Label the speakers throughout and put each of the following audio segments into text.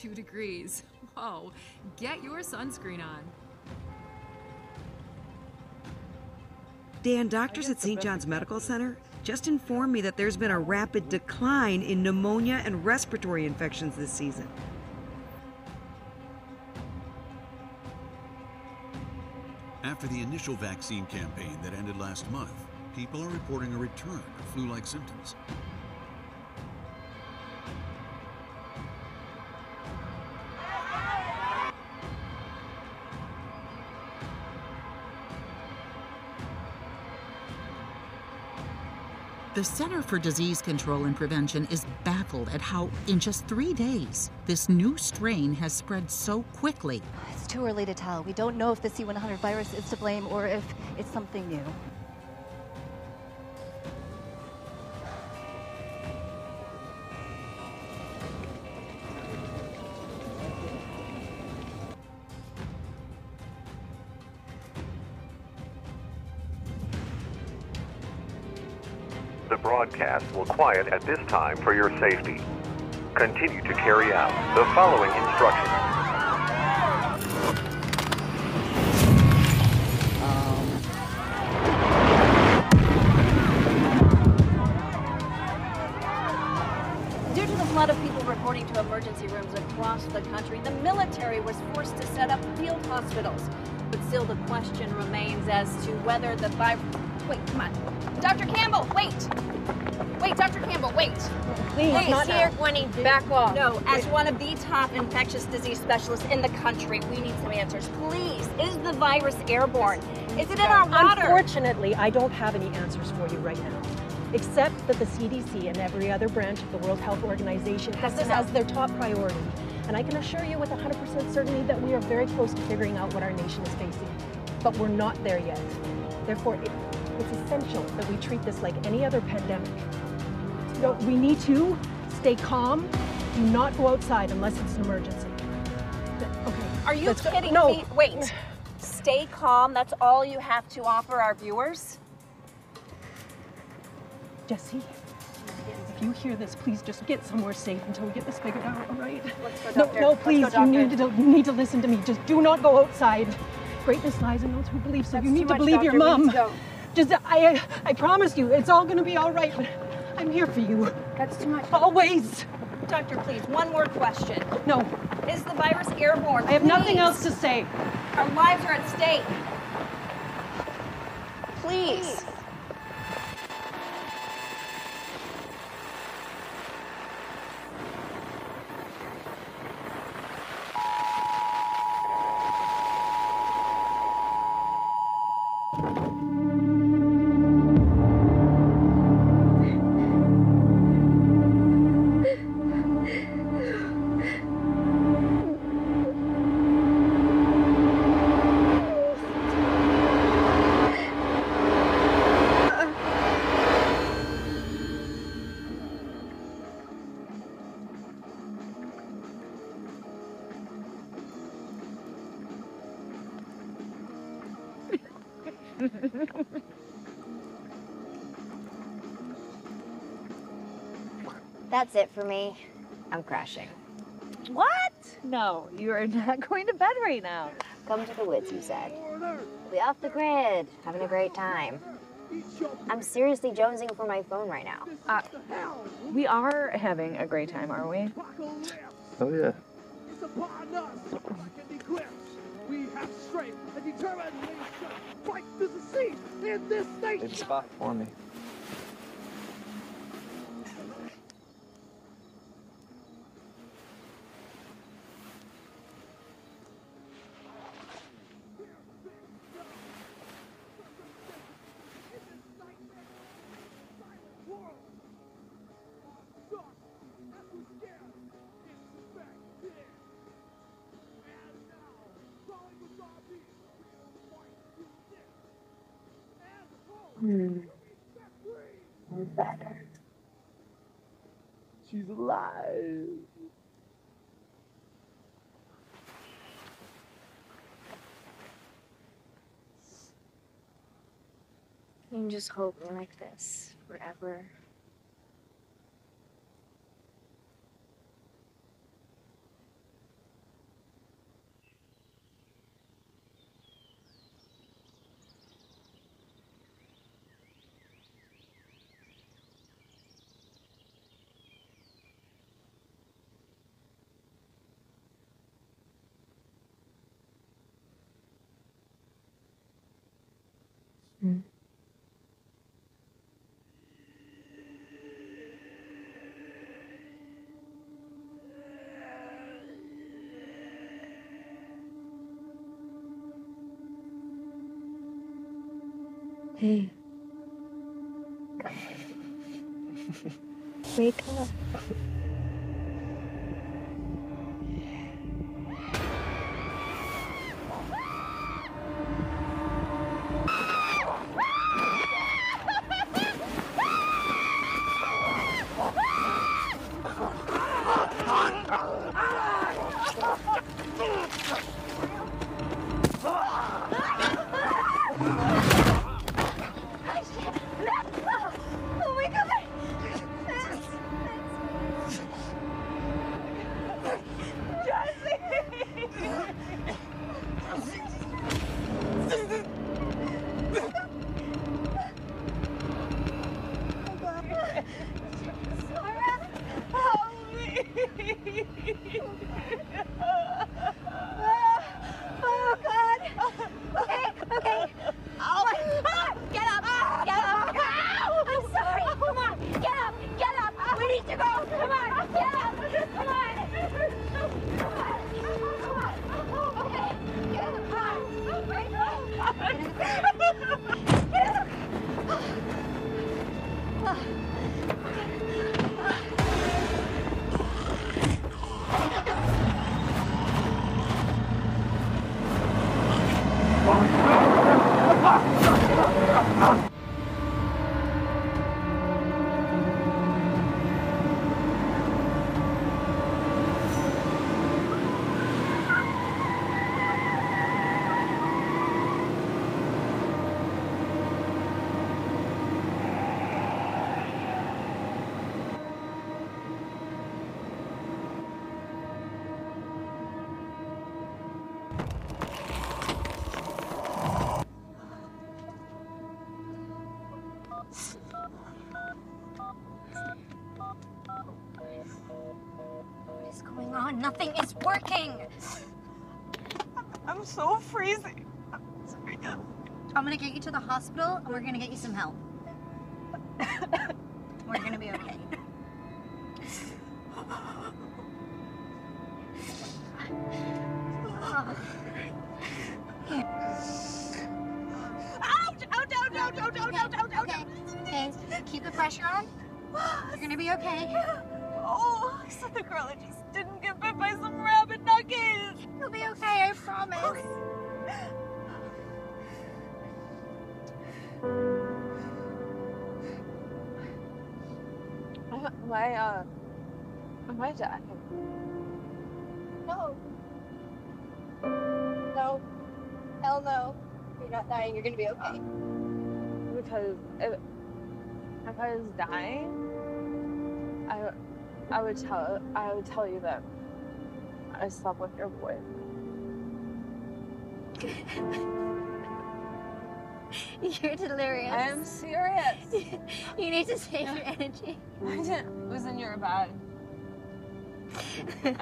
Speaker 1: 92 degrees. Whoa, get your sunscreen on.
Speaker 2: Dan, doctors at St. John's Medical Center just informed me that there's been a rapid decline in pneumonia and respiratory infections this season.
Speaker 3: After the initial vaccine campaign that ended last month, people are reporting a return of flu like symptoms.
Speaker 4: The Center for Disease Control and Prevention is baffled at how, in just three days, this new strain has spread so quickly.
Speaker 5: It's too early to tell. We don't know if the C100 virus is to blame or if it's something new.
Speaker 6: Quiet at this time for your safety. Continue to carry out the following instructions.
Speaker 7: Um, due to the flood of people reporting to emergency rooms across the country, the military was forced to set up field hospitals. But still, the question remains as to whether the virus. Wait, come on. Dr. Campbell, wait! Wait, Dr. Campbell, wait!
Speaker 8: Please,
Speaker 7: Please,
Speaker 8: not
Speaker 7: here. Gwenny,
Speaker 8: Back off.
Speaker 7: No, as one of the top infectious disease specialists in the country, we need some answers. Please, is the virus airborne? Is it in our water?
Speaker 8: Unfortunately, I don't have any answers for you right now. Except that the CDC and every other branch of the World Health Organization has this as their top priority. And I can assure you with 100% certainty that we are very close to figuring out what our nation is facing. But we're not there yet. Therefore, it, it's essential that we treat this like any other pandemic. No, we need to stay calm. Do not go outside unless it's an emergency. Okay.
Speaker 7: Are you
Speaker 8: let's go.
Speaker 7: kidding
Speaker 8: no.
Speaker 7: me? Wait. Stay calm. That's all you have to offer our viewers?
Speaker 8: Jesse, if you hear this, please just get somewhere safe until we get this figured out, all right?
Speaker 7: Let's go,
Speaker 8: No, no,
Speaker 7: Let's go,
Speaker 8: please, you need, to, you need to listen to me. Just do not go outside. Greatness lies in those who believe, so
Speaker 7: That's
Speaker 8: you need to
Speaker 7: much,
Speaker 8: believe your
Speaker 7: doctor. We
Speaker 8: mom. Just, I, I promise you, it's all gonna be all right, I'm here for you.
Speaker 7: That's too much.
Speaker 8: Always.
Speaker 7: Doctor, please, one more question.
Speaker 8: No,
Speaker 7: Is the virus airborne?
Speaker 8: I have nothing else to say.
Speaker 7: Our lives are at stake. Please.
Speaker 9: That's it for me. I'm crashing.
Speaker 10: What? No, you are not going to bed right now.
Speaker 9: Come to the woods, you said. We'll be off the grid, having a great time. I'm seriously jonesing for my phone right now.
Speaker 10: Uh, we are having a great time, are we?
Speaker 11: Oh yeah.
Speaker 12: We have strength and determination. Fight to succeed in this nation.
Speaker 11: Leave a spot for me.
Speaker 9: Hmm. Better.
Speaker 12: She's alive.
Speaker 9: You can just hope we're like this forever
Speaker 5: Hey. Wake up.
Speaker 13: Nothing is working!
Speaker 14: I'm so freezing.
Speaker 9: I'm gonna get you to the hospital and we're gonna get you some help. I,
Speaker 14: uh, am I dying?
Speaker 9: No. No. Hell no. You're not dying. You're gonna be okay.
Speaker 14: Because if, if I was dying, I, I would tell, I would tell you that I slept with your boy.
Speaker 9: You're delirious.
Speaker 14: I'm serious.
Speaker 9: you need to save your energy.
Speaker 14: I didn't, it was in your bag.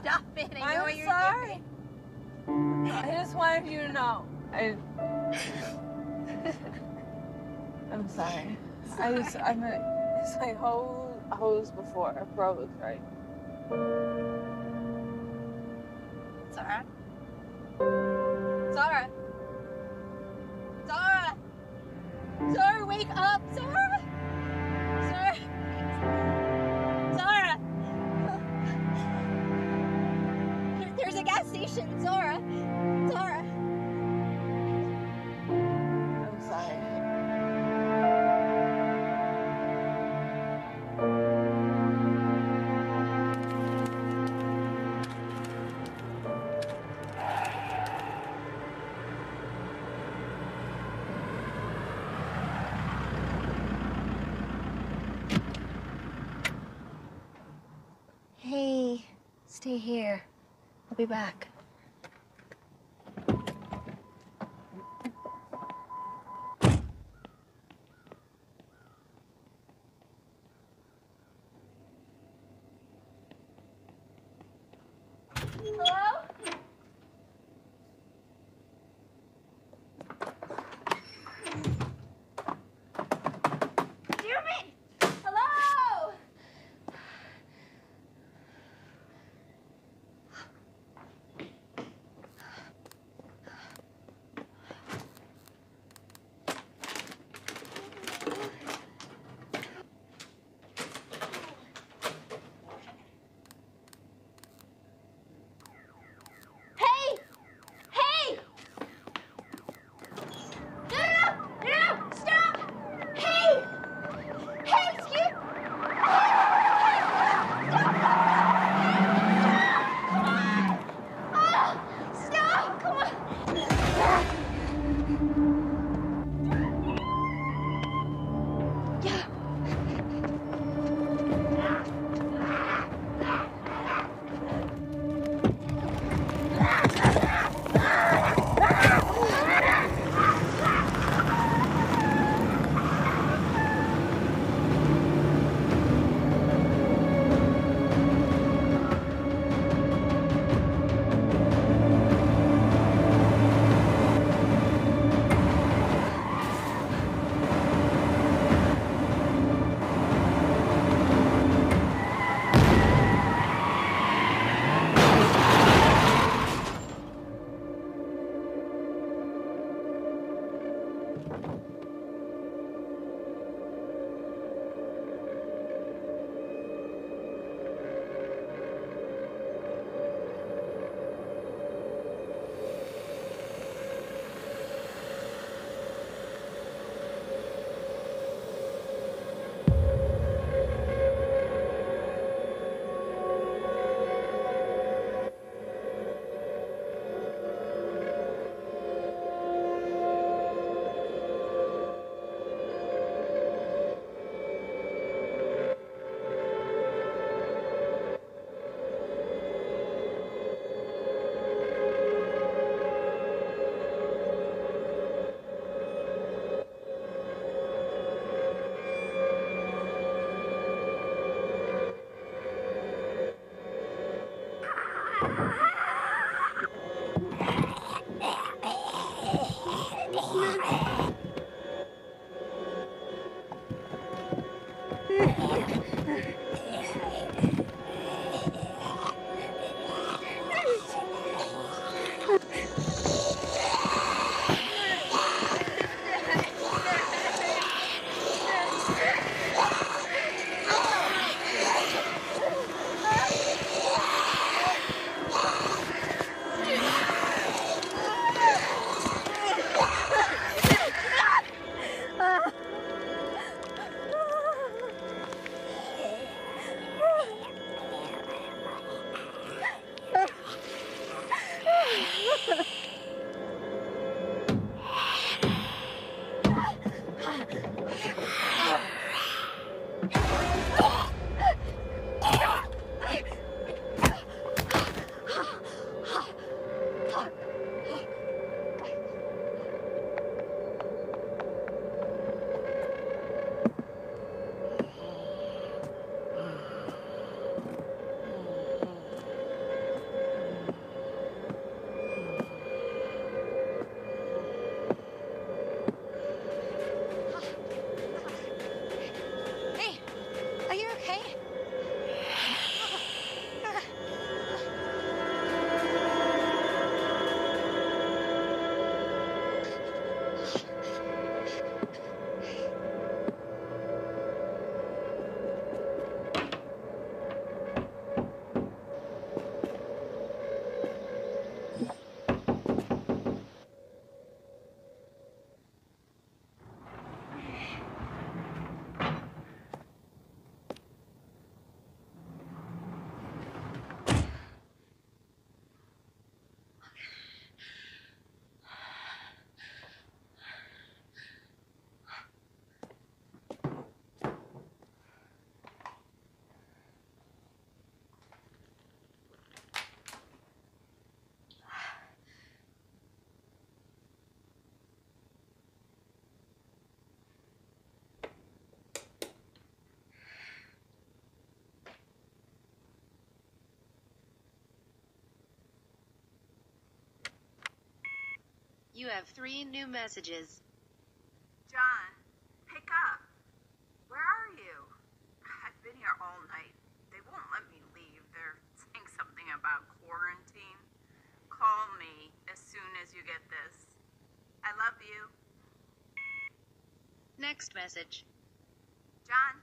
Speaker 9: Stop it. I know
Speaker 14: I'm
Speaker 9: what you're
Speaker 14: sorry. I just wanted you to know. I. I'm sorry. I just I'm a, it's like hose hose before froze, right?
Speaker 9: It's alright. It's Zara. Zara, wake up. Zara. Zara. Zara. There's a gas station. Zara. Zara. Stay here. I'll be back.
Speaker 13: You
Speaker 15: have three new messages.
Speaker 16: John, pick up. Where are you? I've been here all night. They won't let me leave. They're saying something about quarantine. Call me as soon as you get this. I love you.
Speaker 15: Next message.
Speaker 16: John,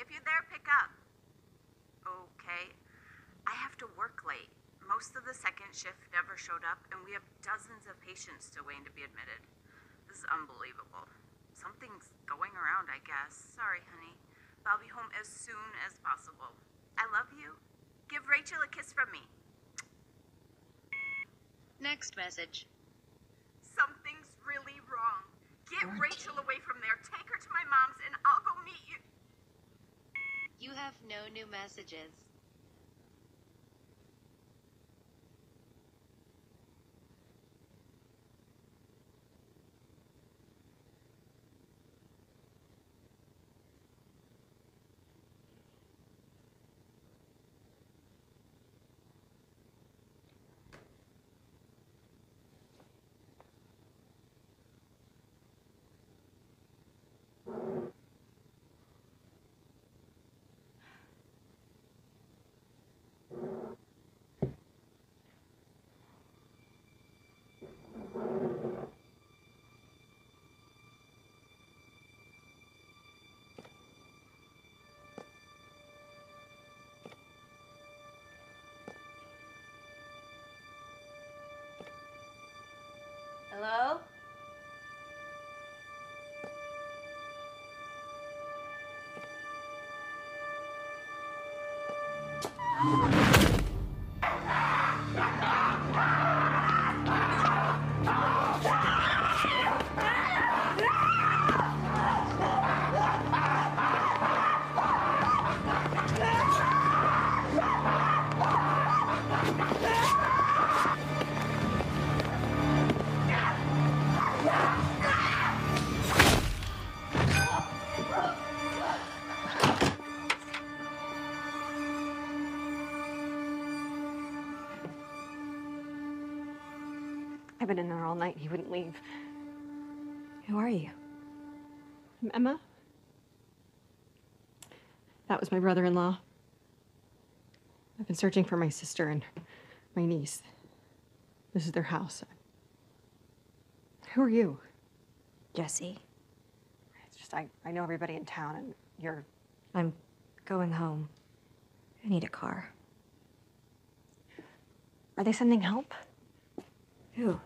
Speaker 16: if you're there, pick up. Okay. I have to work late. Most of the second shift never showed up, and we have dozens of patients still waiting to be admitted. This is unbelievable. Something's going around, I guess. Sorry, honey. But I'll be home as soon as possible. I love you. Give Rachel a kiss from me.
Speaker 15: Next message.
Speaker 16: Something's really wrong. Get Rachel away from there. Take her to my mom's, and I'll go meet you.
Speaker 15: You have no new messages.
Speaker 17: Come on. All night. He wouldn't leave.
Speaker 9: Who are you?
Speaker 17: I'm Emma. That was my brother-in-law. I've been searching for my sister and my niece. This is their house. Who are you?
Speaker 9: Jesse.
Speaker 17: It's just I, I know everybody in town and you're
Speaker 9: I'm going home. I need a car.
Speaker 17: Are they sending help?
Speaker 9: Who?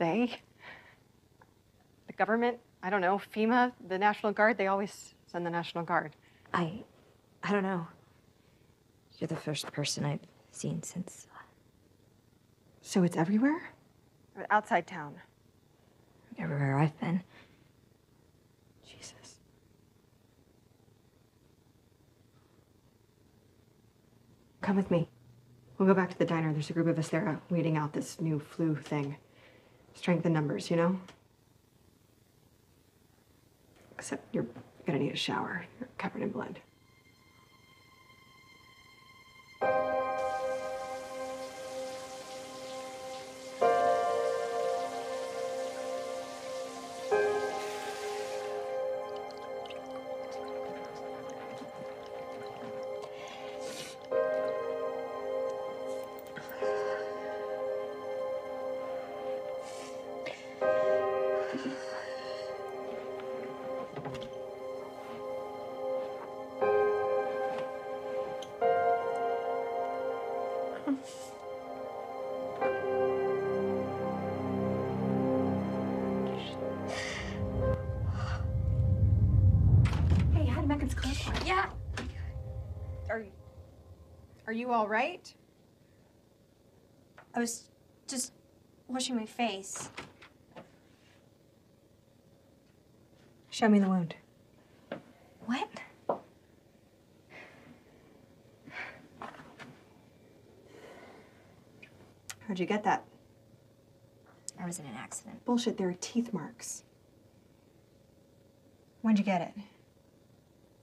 Speaker 17: They? The government? I don't know. FEMA? The National Guard? They always send the National Guard.
Speaker 9: I I don't know. You're the first person I've seen since
Speaker 17: So it's everywhere? Outside town.
Speaker 9: everywhere I've been.
Speaker 17: Jesus. Come with me. We'll go back to the diner. There's a group of us there uh, waiting out this new flu thing. Strength in numbers, you know? Except you're gonna need a shower. You're covered in blood. You all right?
Speaker 9: I was just washing my face.
Speaker 17: Show me the wound.
Speaker 9: What?
Speaker 17: How'd you get that?
Speaker 9: I was in an accident.
Speaker 17: Bullshit, there are teeth marks. When'd you get it?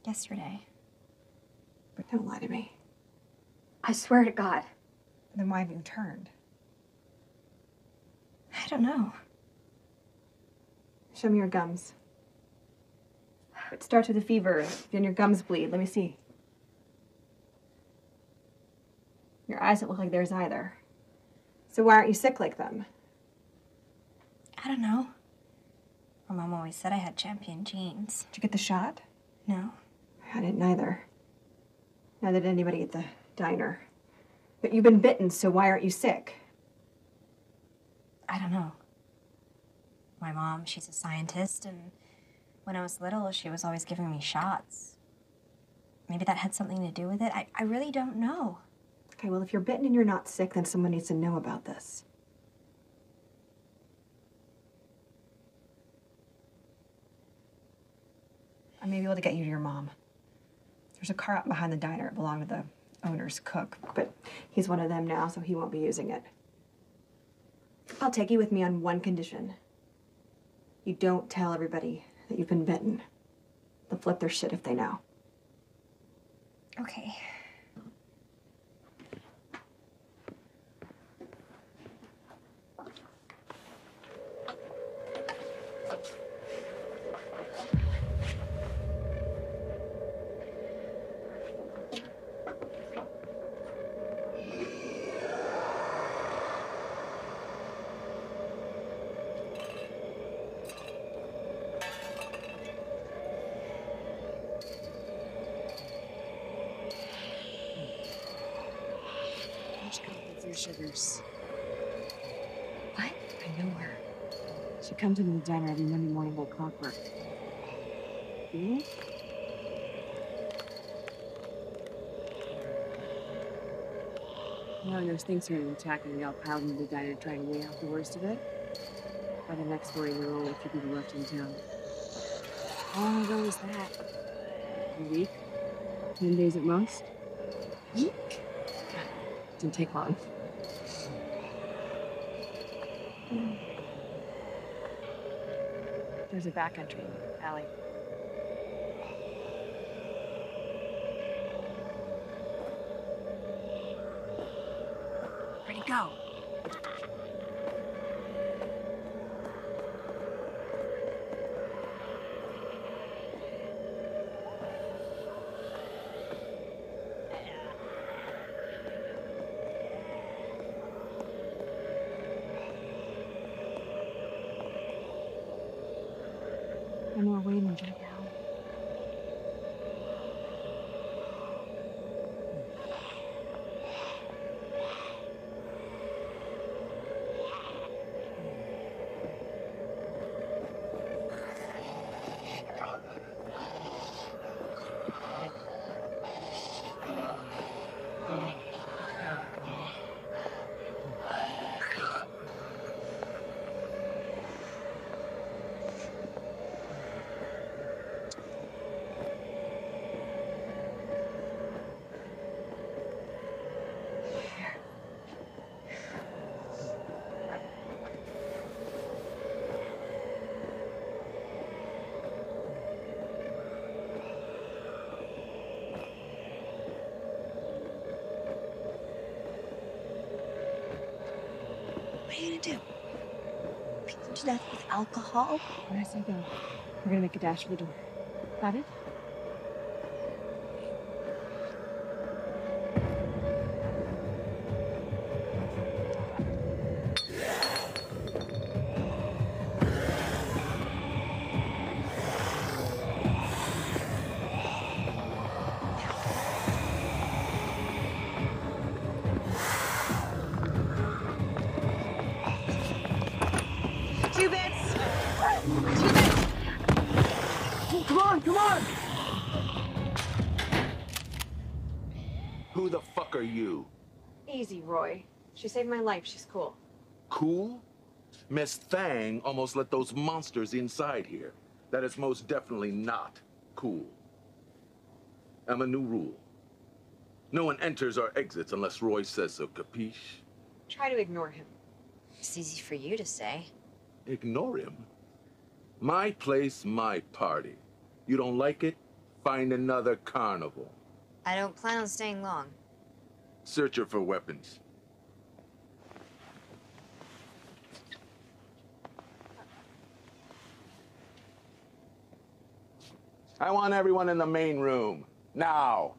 Speaker 9: Yesterday.
Speaker 17: But don't lie to me.
Speaker 9: I swear to God.
Speaker 17: Then why have you turned?
Speaker 9: I don't know.
Speaker 17: Show me your gums. It starts with a fever, then your gums bleed. Let me see. Your eyes don't look like theirs either. So why aren't you sick like them?
Speaker 9: I don't know. My mom always said I had champion genes.
Speaker 17: Did you get the shot?
Speaker 9: No.
Speaker 17: I didn't either. Neither did anybody at the diner. But you've been bitten, so why aren't you sick?
Speaker 9: I don't know. My mom, she's a scientist, and when I was little, she was always giving me shots. Maybe that had something to do with it. I, I really don't know.
Speaker 17: Okay, well, if you're bitten and you're not sick, then someone needs to know about this. I may be able to get you to your mom. There's a car out behind the diner. It belonged to the owner's cook, but he's one of them now, so he won't be using it. I'll take you with me on one condition. You don't tell everybody that you've been bitten. They'll flip their shit if they know.
Speaker 9: Okay.
Speaker 2: Diner every Monday morning like clockwork. You? Well, those things started attacking. They all piled into the diner to weigh out the worst of it. By the next morning, there were only few people left in town. How long ago was that? A week? Ten days at most? Week? Didn't take long. There's a back entry, alley. He go? And we're waiting right now.
Speaker 13: What are you gonna do? Beat them to death with alcohol?
Speaker 2: When I say go, we're gonna make a dash for the door. Got it?
Speaker 17: She saved my life. She's cool.
Speaker 18: Cool? Miss Thang almost let those monsters inside here. That is most definitely not cool. I'm a new rule. No one enters or exits unless Roy says so, capiche?
Speaker 17: Try to ignore him.
Speaker 9: It's easy for you to say.
Speaker 18: Ignore him? My place, my party. You don't like it? Find another carnival.
Speaker 9: I don't plan on staying long.
Speaker 18: Search her for weapons. I want everyone in the main room. Now.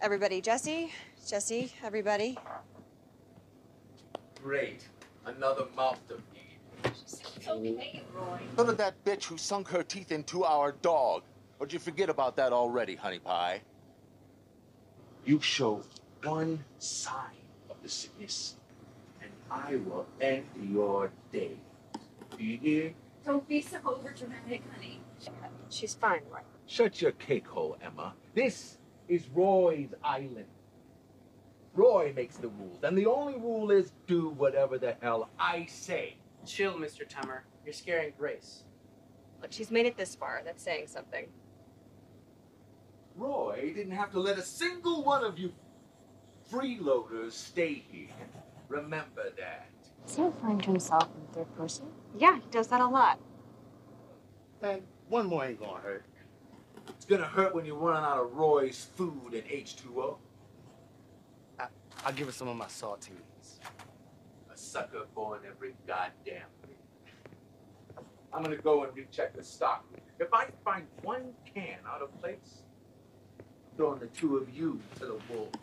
Speaker 17: Everybody, Jesse, Jesse, everybody.
Speaker 18: Great. Another mouth to feed.
Speaker 7: It's okay, Roy.
Speaker 18: Look at that bitch who sunk her teeth into our dog. Or did you forget about that already, honey pie? You show one sign of the sickness, and I will end your day. Do you hear?
Speaker 7: Don't be so overdramatic, honey.
Speaker 17: She's fine, Roy.
Speaker 18: Shut your cake hole, Emma. This is Roy's island. Roy makes the rules, and the only rule is do whatever the hell I say.
Speaker 19: Chill, Mr. Tummer. You're scaring Grace.
Speaker 17: Look, she's made it this far. That's saying something.
Speaker 18: Roy didn't have to let a single one of you freeloaders stay here. Remember that.
Speaker 2: Is he referring to himself in the third person?
Speaker 17: Yeah, he does that a lot.
Speaker 18: Man, one more ain't gonna hurt. It's gonna hurt when you're running out of Roy's food and H2O.
Speaker 19: I, I'll give her some of my saltines.
Speaker 18: A sucker born every goddamn week. I'm gonna go and recheck the stock. If I find one can out of place, I'm throwing the two of you to the wolves.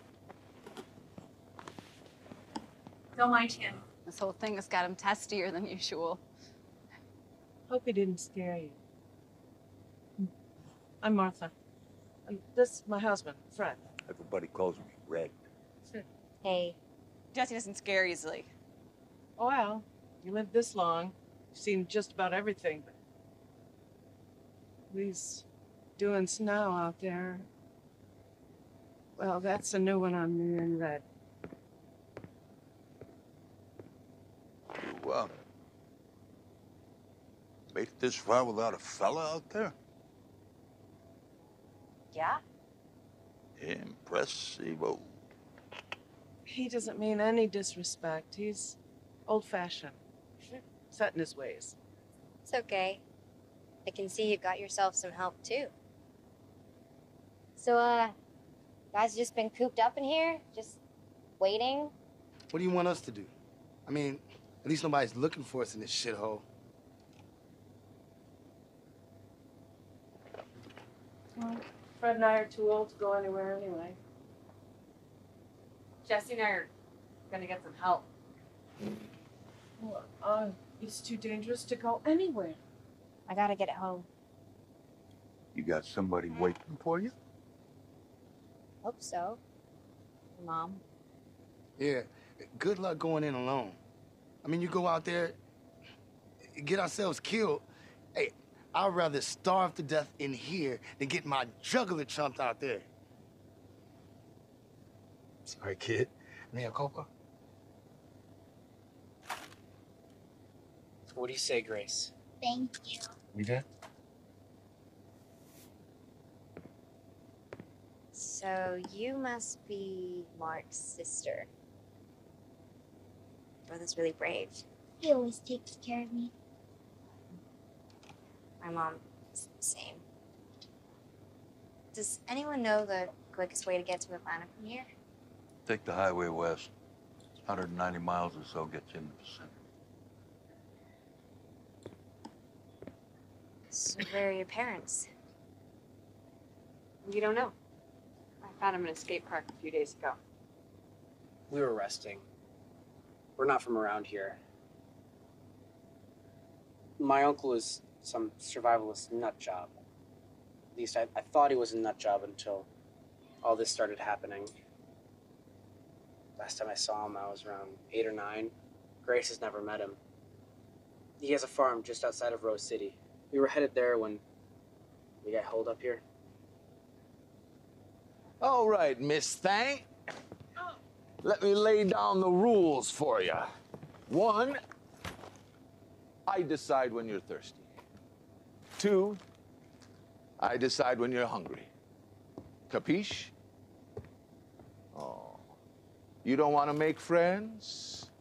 Speaker 7: Don't mind him. This whole thing has got him testier than usual.
Speaker 10: Hope he didn't scare you. I'm Martha. And this is my husband, Fred.
Speaker 20: Everybody calls me Red.
Speaker 9: Hey.
Speaker 7: Jesse doesn't scare easily.
Speaker 10: Oh, well, you lived this long. You've seen just about everything. But these doing snow out there. Well, that's a new one on me and Red.
Speaker 20: You, uh, made it this far without a fella out there?
Speaker 9: Yeah?
Speaker 20: Impressivo.
Speaker 10: He doesn't mean any disrespect. He's Old fashioned. Set in his ways.
Speaker 9: It's okay. I can see you got yourself some help too. So, uh, guys just been cooped up in here? Just waiting?
Speaker 21: What do you want us to do? I mean, at least nobody's looking for us in this shithole.
Speaker 10: Well, Fred and I are too old to go anywhere anyway.
Speaker 2: Jesse and I are gonna get some help.
Speaker 10: Well, uh, it's too dangerous to go anywhere.
Speaker 9: I gotta get it home.
Speaker 20: You got somebody waiting for you?
Speaker 9: Hope so. Mom.
Speaker 19: Yeah, good luck going in alone. I mean, you go out there, get ourselves killed. Hey, I'd rather starve to death in here than get my jugular chomped out there. Sorry, kid. Mea culpa.
Speaker 21: What do you say, Grace?
Speaker 13: Thank you.
Speaker 19: We did?
Speaker 9: So you must be Mark's sister. Brother's really brave.
Speaker 13: He always takes care of me.
Speaker 9: My mom is the same. Does anyone know the quickest way to get to Atlanta from here?
Speaker 20: Take the highway west. 190 miles or so gets you in the center.
Speaker 9: Where are your parents?
Speaker 2: You don't know. I found him in a skate park a few days ago.
Speaker 21: We were resting. We're not from around here. My uncle is some survivalist nut job. At least I, I thought he was a nut job until all this started happening. Last time I saw him, I was around eight or nine. Grace has never met him. He has a farm just outside of Rose City. We were headed there when we got holed up here.
Speaker 18: All right, Miss Thang. Let me lay down the rules for you. One, I decide when you're thirsty. Two, I decide when you're hungry. Capiche? Oh. You don't want to make friends?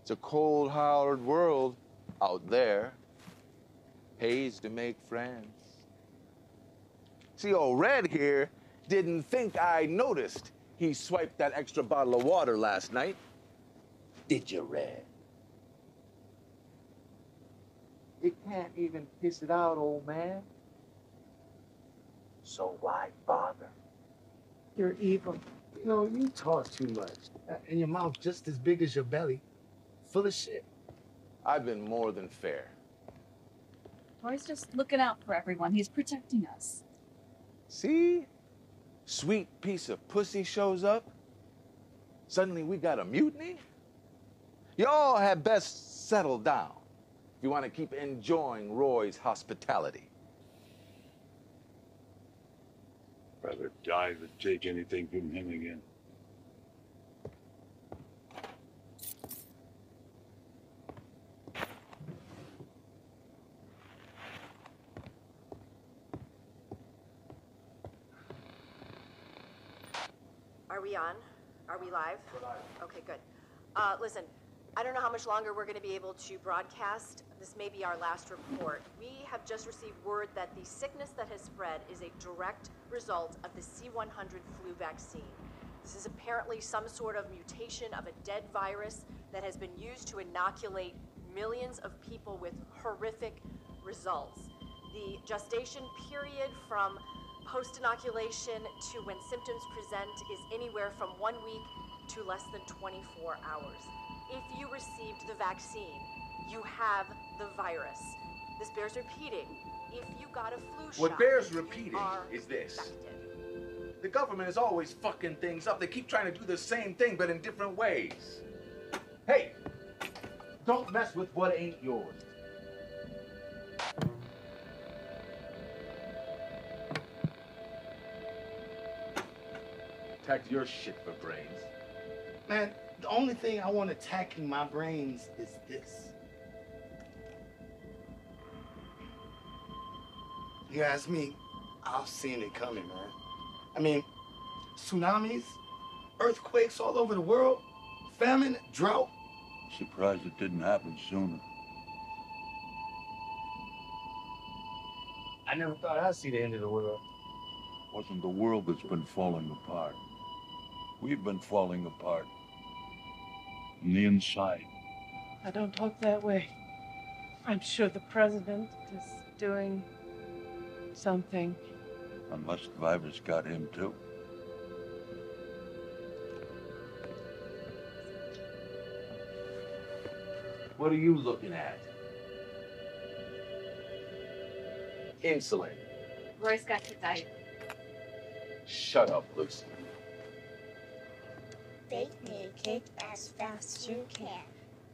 Speaker 18: It's a cold, hard world out there. Pays to make friends. See, old Red here didn't think I noticed he swiped that extra bottle of water last night. Did you, Red?
Speaker 19: It can't even piss it out, old man.
Speaker 18: So why bother?
Speaker 10: You're evil.
Speaker 19: You know, you talk too much. And your mouth just as big as your belly. Full of shit.
Speaker 18: I've been more than fair.
Speaker 22: Roy's just looking out for everyone. He's protecting us.
Speaker 18: See? Sweet piece of pussy shows up. Suddenly we got a mutiny? Y'all had best settle down if you want to keep enjoying Roy's hospitality.
Speaker 20: Rather die than take anything from him again.
Speaker 23: On? Are we live? We're live. Okay, good. Uh, listen, I don't know how much longer we're going to be able to broadcast. This may be our last report. We have just received word that the sickness that has spread is a direct result of the C100 flu vaccine. This is apparently some sort of mutation of a dead virus that has been used to inoculate millions of people with horrific results. The gestation period from post inoculation to when symptoms present is anywhere from one week to less than 24 hours. If you received the vaccine, you have the virus. This bears repeating. If you got a flu
Speaker 18: What
Speaker 23: shot,
Speaker 18: bears
Speaker 23: you
Speaker 18: repeating is this.
Speaker 23: infected.
Speaker 18: The government is always fucking things up. They keep trying to do the same thing, but in different ways. Hey, don't mess with what ain't yours. Attack your shit for brains.
Speaker 19: Man, the only thing I want attacking my brains is this. You ask me, I've seen it coming, man. I mean, tsunamis, earthquakes all over the world, famine, drought.
Speaker 20: Surprised it didn't happen sooner.
Speaker 19: I never thought I'd see the end of the world.
Speaker 20: Wasn't the world that's been falling apart. We've been falling apart. From the inside.
Speaker 10: I don't talk that way. I'm sure the president is doing something.
Speaker 20: Unless the virus got him too.
Speaker 18: What are you looking at? Insulin.
Speaker 22: Roy's got to die.
Speaker 18: Shut up, Lucy.
Speaker 24: Bake me a cake as fast as you can.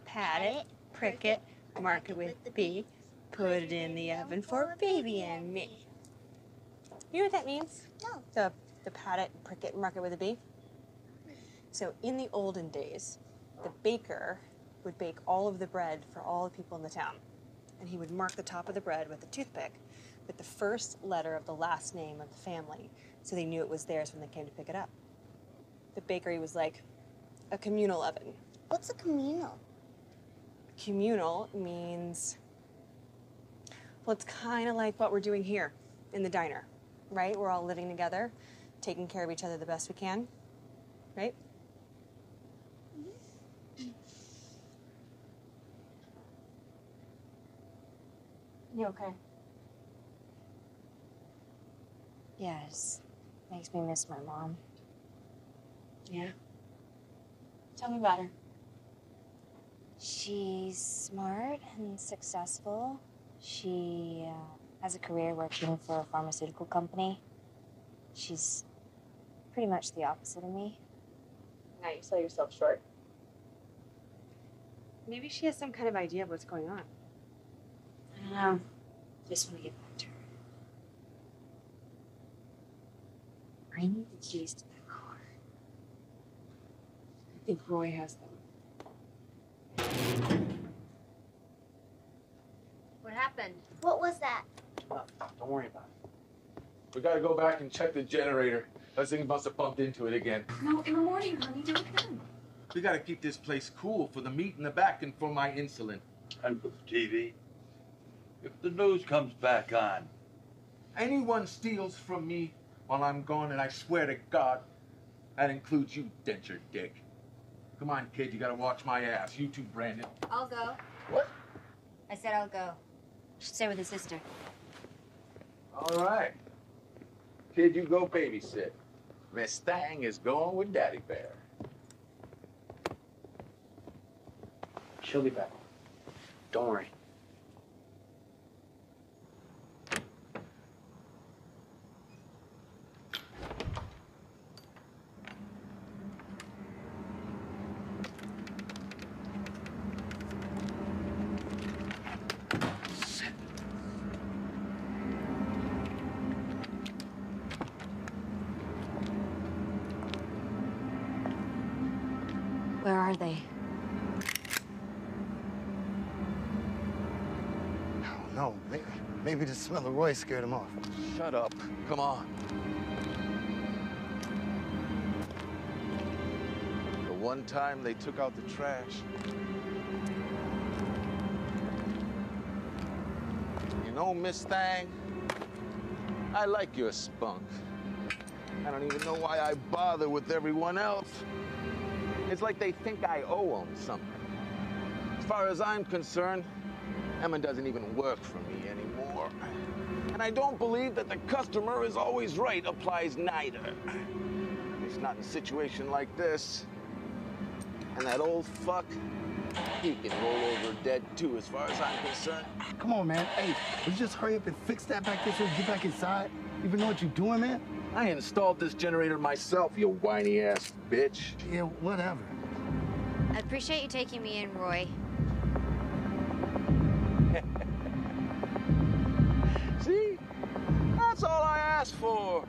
Speaker 24: Pat it, prick it, mark it with the B, put it in the oven for baby and me.
Speaker 17: You know what that means?
Speaker 24: No.
Speaker 17: The, the pat it, prick it, mark it with a B? So in the olden days, the baker would bake all of the bread for all the people in the town. And he would mark the top of the bread with a toothpick with the first letter of the last name of the family so they knew it was theirs when they came to pick it up. The bakery was like a communal oven.
Speaker 24: What's a communal?
Speaker 17: Communal means, well, it's kind of like what we're doing here in the diner, right? We're all living together, taking care of each other the best we can, right?
Speaker 9: You okay? Yes. Makes me miss my mom.
Speaker 22: Yeah. Tell me about her.
Speaker 9: She's smart and successful. She uh, has a career working for a pharmaceutical company. She's pretty much the opposite of me.
Speaker 22: Now you sell yourself short.
Speaker 17: Maybe she has some kind of idea of what's going on.
Speaker 9: I don't know. Just want to get back to her. I need the keys to that car.
Speaker 2: I think Roy has them.
Speaker 13: What happened? What was that?
Speaker 18: Uh, don't worry about it. We gotta go back and check the generator. Those things must have bumped into it again.
Speaker 22: No, in the morning, honey. Do it then.
Speaker 18: We gotta keep this place cool for the meat in the back and for my insulin.
Speaker 20: And for the TV. If the news comes back on,
Speaker 18: Anyone steals from me while I'm gone, and I swear to God, that includes you, denture dick. Come on, kid, you gotta watch my ass. You too, Brandon.
Speaker 9: I'll go.
Speaker 18: What?
Speaker 9: I said I'll go. Should stay with his sister.
Speaker 18: All right. Kid, you go babysit. Miss Thang is going with Daddy Bear.
Speaker 21: She'll be back. Don't worry.
Speaker 19: Maybe the smell of Roy scared him off.
Speaker 18: Shut up. Come on. The one time they took out the trash. You know, Miss Thang, I like your spunk. I don't even know why I bother with everyone else. It's like they think I owe them something. As far as I'm concerned, Emma doesn't even work for me anymore. And I don't believe that the customer is always right applies neither. It's not in a situation like this. And that old fuck, he can roll over dead too, as far as I'm concerned.
Speaker 19: Come on, man. Hey, would you just hurry up and fix that back there so we get back inside? Even know what you're doing, man?
Speaker 18: I installed this generator myself, you whiny ass bitch.
Speaker 19: Yeah, whatever.
Speaker 9: I appreciate you taking me in, Roy.
Speaker 18: For.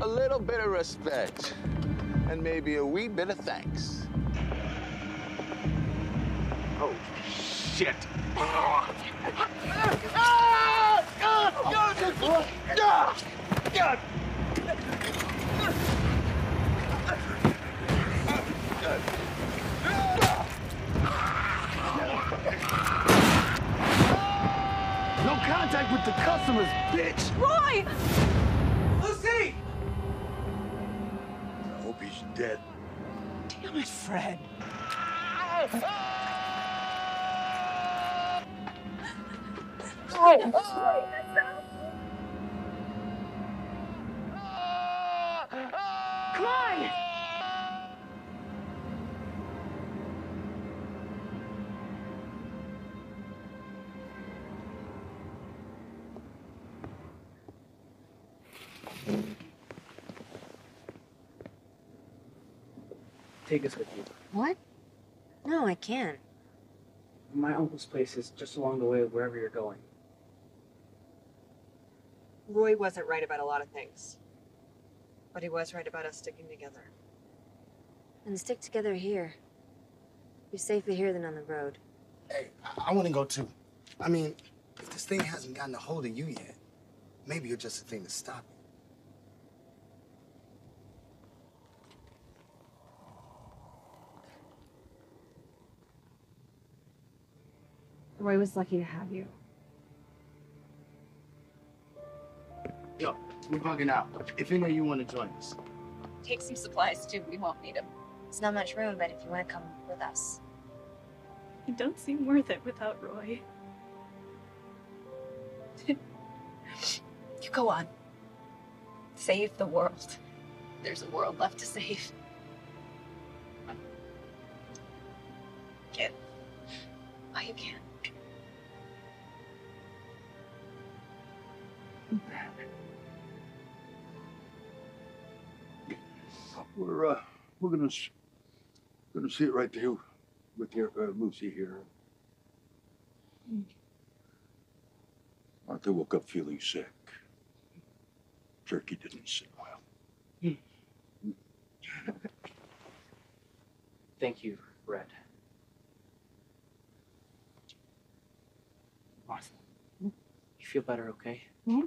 Speaker 18: A little bit of respect. And maybe a wee bit of thanks. Oh, shit.
Speaker 19: No contact with the customers, bitch!
Speaker 8: Roy!
Speaker 20: dead.
Speaker 8: Damn it, Fred. Oh, oh. Come on!
Speaker 21: Take us with you.
Speaker 9: What? No, I can't.
Speaker 21: My uncle's place is just along the way of wherever you're going.
Speaker 17: Roy wasn't right about a lot of things. But he was right about us sticking together.
Speaker 9: And stick together here. You're safer here than on the road.
Speaker 19: Hey, I, I want to go too. I mean, if this thing hasn't gotten a hold of you yet, maybe you're just the thing to stop
Speaker 2: Roy was lucky to have you.
Speaker 19: Yo, we're bugging out. If any of you want to join us.
Speaker 22: Take some supplies too. We won't need them.
Speaker 9: It's not much room, but if you want to come with us.
Speaker 22: It don't seem worth it without Roy. you go on. Save the world. There's a world left to save. Get. Why you can't.
Speaker 20: We're uh, we're gonna s- gonna see it right there with your uh, Lucy here. Martha woke up feeling sick. Jerky didn't sit well.
Speaker 21: Thank you, Red. Martha, you feel better, okay?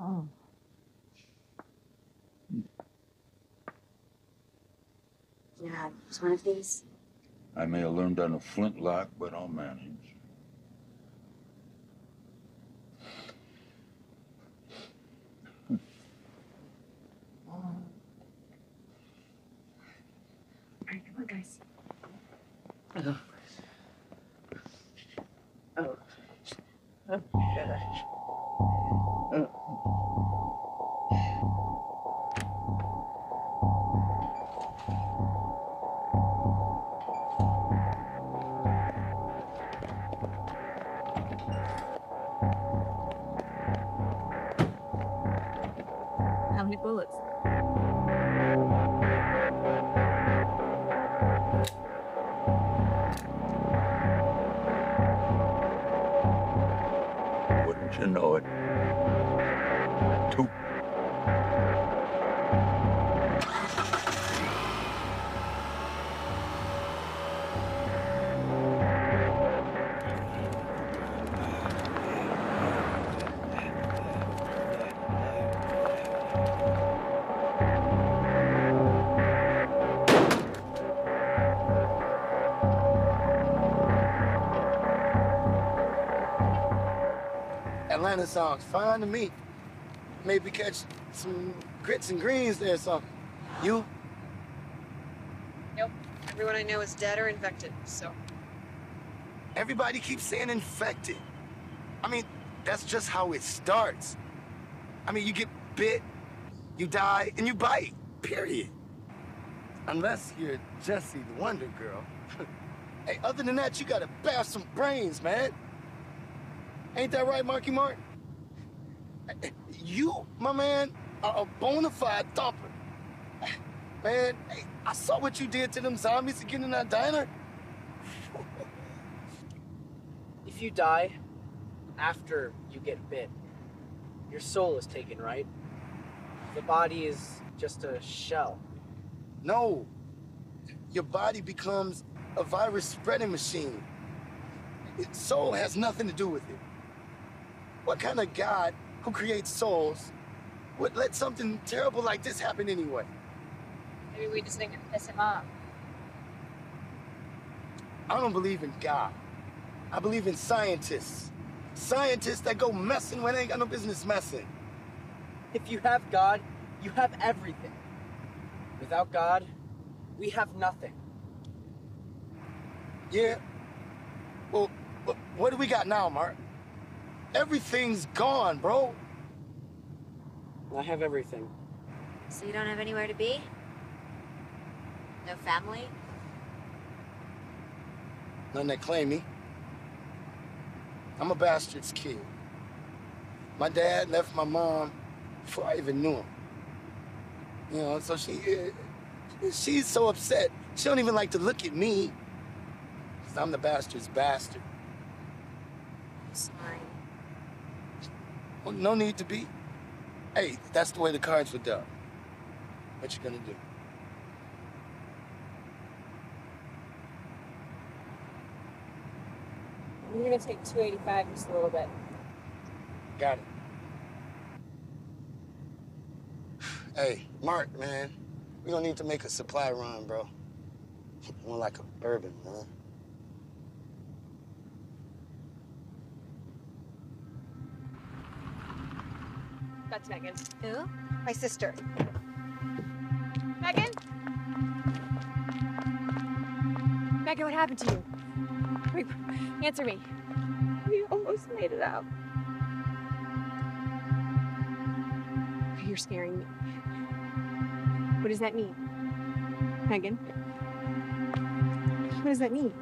Speaker 9: Oh. Yeah, it's one of these.
Speaker 20: I may have learned on a flintlock, but I'll manage.
Speaker 19: Atlanta sounds fine to me. Maybe catch some grits and greens there or something. You?
Speaker 17: Nope. Everyone I know is dead or infected, so.
Speaker 19: Everybody keeps saying infected. I mean, that's just how it starts. I mean, you get bit, you die, and you bite. Period. Unless you're Jessie the Wonder Girl. hey, other than that, you gotta bash some brains, man. Ain't that right, Marky Mark? You, my man, are a bona fide thumper. Man, I saw what you did to them zombies again in that diner.
Speaker 21: If you die after you get bit, your soul is taken, right? The body is just a shell.
Speaker 19: No. Your body becomes a virus spreading machine. Its soul has nothing to do with it. What kind of God who creates souls would let something terrible like this happen anyway?
Speaker 22: Maybe we just need to piss him off.
Speaker 19: I don't believe in God. I believe in scientists. Scientists that go messing when they ain't got no business messing.
Speaker 21: If you have God, you have everything. Without God, We have nothing.
Speaker 19: Yeah. Well, what do we got now, Mark? Everything's gone, bro.
Speaker 21: I have everything.
Speaker 9: So you don't have anywhere to be? No family?
Speaker 19: None that claim me. I'm a bastard's kid. My dad left my mom before I even knew him. You know, so she, uh, she's so upset. She don't even like to look at me. Cause I'm the bastard's bastard.
Speaker 9: Sorry.
Speaker 19: Well, no need to be. Hey, that's the way the cards were dealt. What you gonna do?
Speaker 14: We're gonna take 285 just a little bit.
Speaker 19: Got it. Hey, Mark, man, we don't need to make a supply run, bro. More like a bourbon, man.
Speaker 14: That's Megan.
Speaker 9: Who?
Speaker 14: My sister.
Speaker 17: Megan? Megan, what happened to you? Wait, answer me.
Speaker 14: We almost made it out.
Speaker 17: You're scaring me. What does that mean? Megan? What does that mean?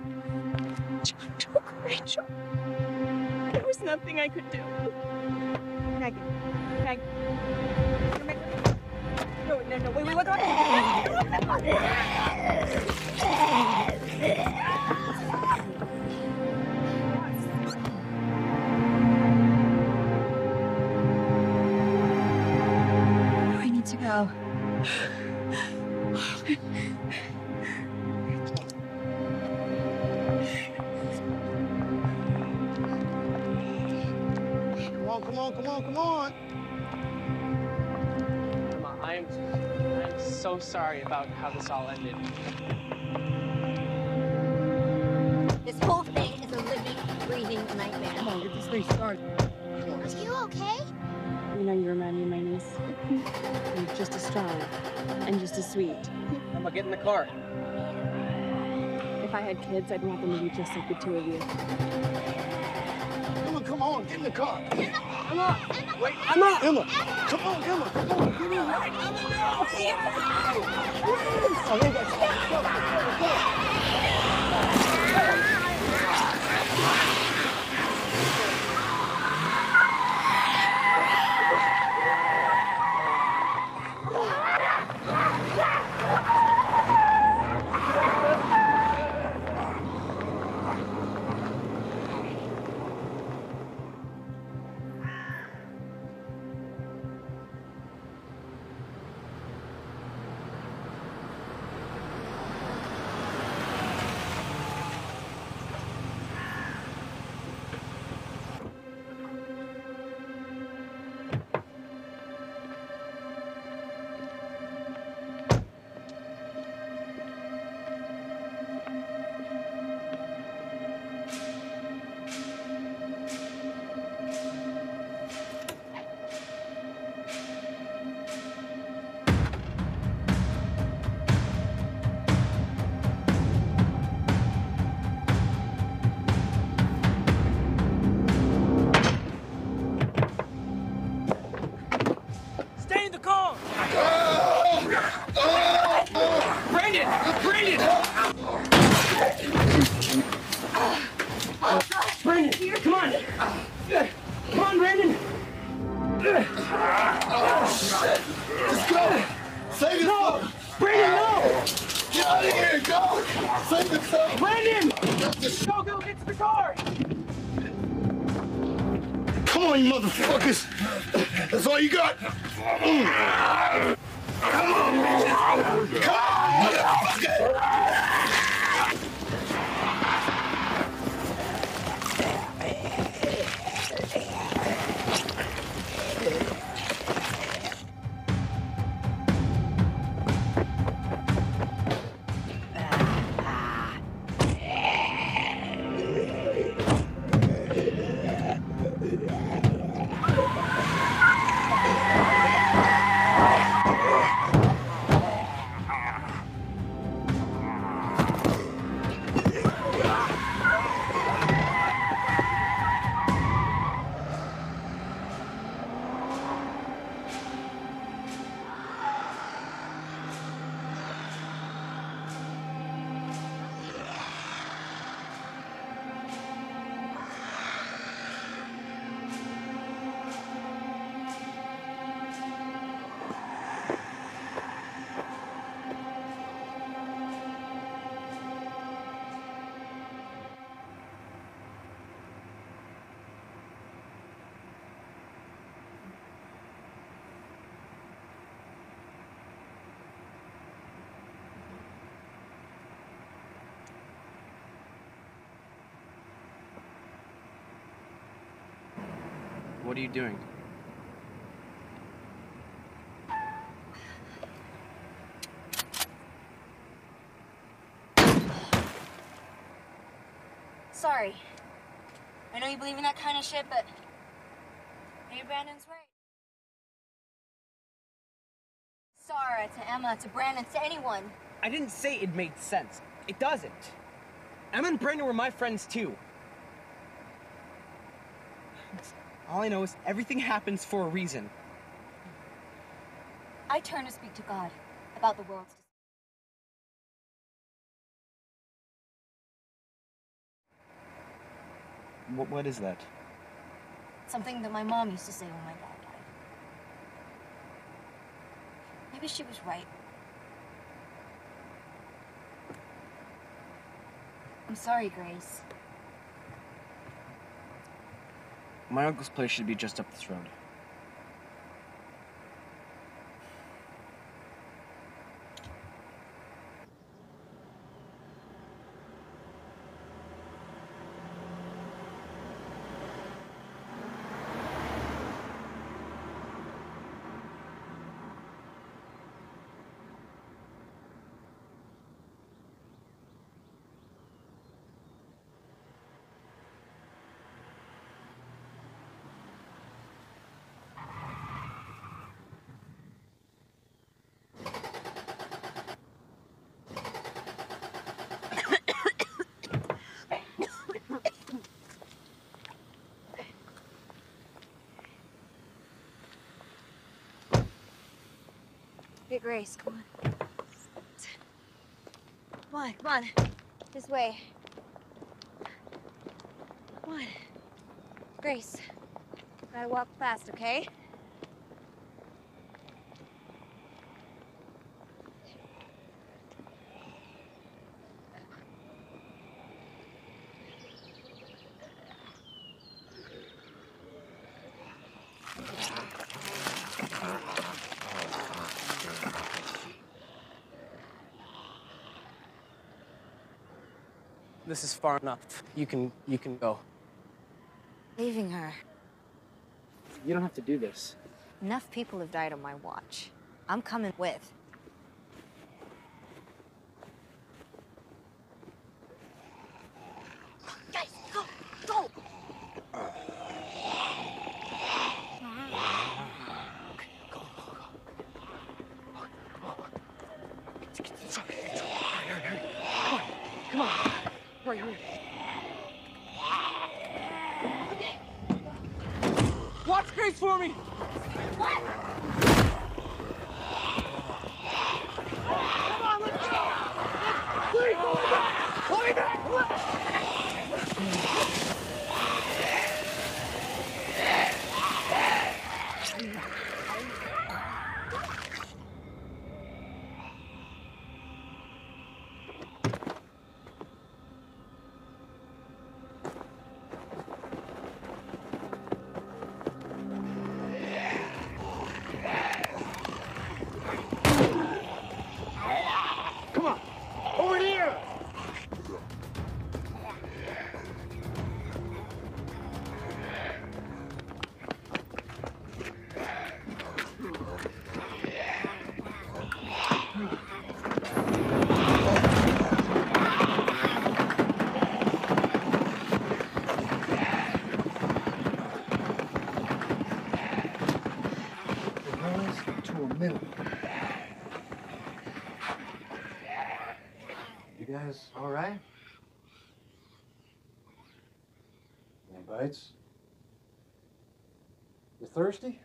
Speaker 14: Rachel. There was nothing I could do.
Speaker 17: Megan. Megan. No, no, no, wait, wait, what? what?
Speaker 21: Sorry about how this all ended.
Speaker 7: This whole thing is a living, breathing nightmare.
Speaker 21: Come on, get this thing started.
Speaker 7: Are you okay?
Speaker 14: You know, you remind me of my niece. You're just as strong and just as sweet.
Speaker 21: Emma, get in the car.
Speaker 14: If I had kids, I'd want them to be just like the two of you.
Speaker 19: Emma, come on, get in the car.
Speaker 21: Emma! Wait,
Speaker 19: Emma! Emma! Come on, Emma, come on, get in.
Speaker 21: Stay What are you doing?
Speaker 9: Sorry. I know you believe in that kind of shit, but maybe Brandon's right. Sarah, to Emma, to Brandon, to anyone.
Speaker 21: I didn't say it made sense. It doesn't. Emma and Brandon were my friends too. All I know is everything happens for a reason.
Speaker 9: I turn to speak to God about the world's
Speaker 21: What, what is that?
Speaker 9: Something that my mom used to say when my dad died. Maybe she was right. I'm sorry, Grace.
Speaker 21: My uncle's place should be just up this road.
Speaker 9: Hey, Grace, come on. Come on, come on. This way. Come on. Grace, gotta walk fast, okay?
Speaker 21: This is far enough. You can you can go.
Speaker 9: Leaving her.
Speaker 21: You don't have to do this.
Speaker 9: Enough people have died on my watch. I'm coming with. Guys, go, go!
Speaker 21: Come on. Hurry, hurry. Watch Grace for me!
Speaker 25: Come on, let's go! Please, hold me back! Hold me back! Come on! Over here!
Speaker 26: The girls to a minute. You guys all right? Any bites? You thirsty?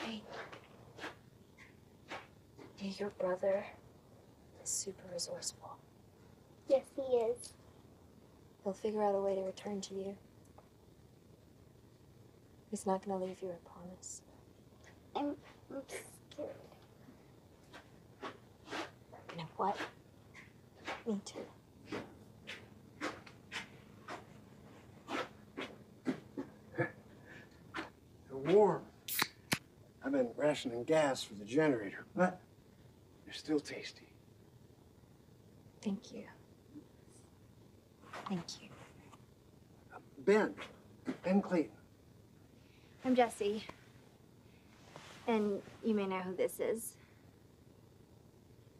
Speaker 9: Hey. Hey, your brother is super resourceful.
Speaker 13: Yes, he is.
Speaker 9: He'll figure out a way to return to you. He's not gonna leave you, I promise.
Speaker 13: I'm, I'm scared.
Speaker 9: You know what? Me too.
Speaker 26: They're warm. I've been rationing gas for the generator, but they're still tasty.
Speaker 9: Thank you. Thank you.
Speaker 26: Ben, Ben Clayton.
Speaker 9: I'm Jesse. And you may know who this is.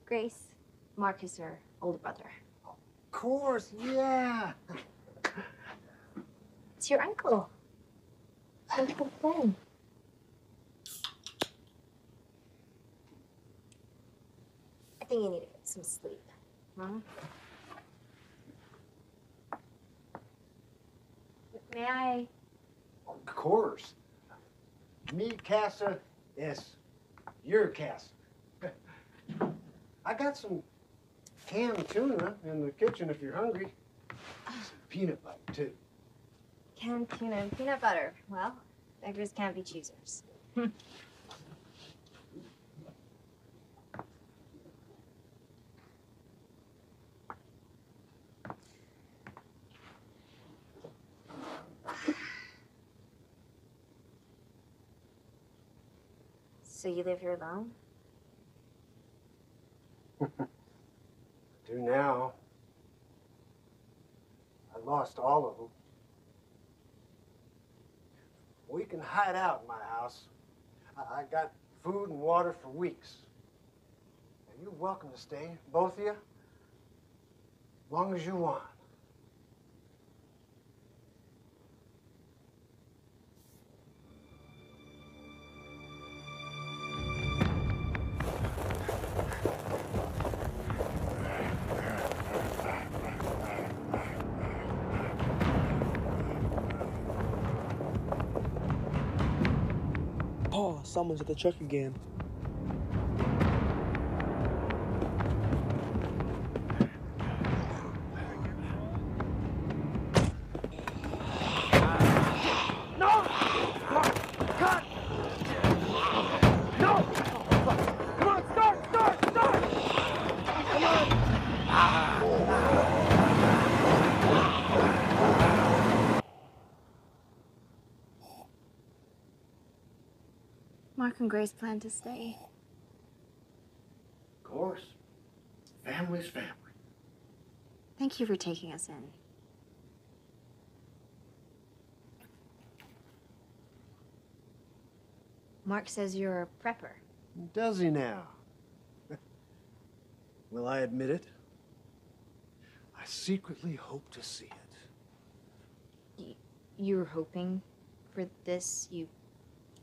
Speaker 9: Grace. Mark is her older brother.
Speaker 26: Of course, yeah.
Speaker 9: It's your uncle. Uncle Ben. I think you need to get some sleep. Huh? May I?
Speaker 26: Of course. Me, Casa, yes, your Casa. I got some canned tuna in the kitchen if you're hungry. Some peanut butter, too.
Speaker 9: Canned tuna and peanut butter. Well, beggars can't be choosers. so you live here alone?
Speaker 26: Do now. I lost all of them. We can hide out in my house. I, I got food and water for weeks. You're welcome to stay, both of you, as long as you want.
Speaker 27: Someone's at the truck again.
Speaker 12: No! Cut! No! Come on, start, start, start! Come on!
Speaker 9: Mark and Grace plan to stay.
Speaker 26: Of course. Family's family.
Speaker 9: Thank you for taking us in. Mark says you're a prepper.
Speaker 26: Does he now? Will I admit it? I secretly hope to see it.
Speaker 9: You were hoping for this? You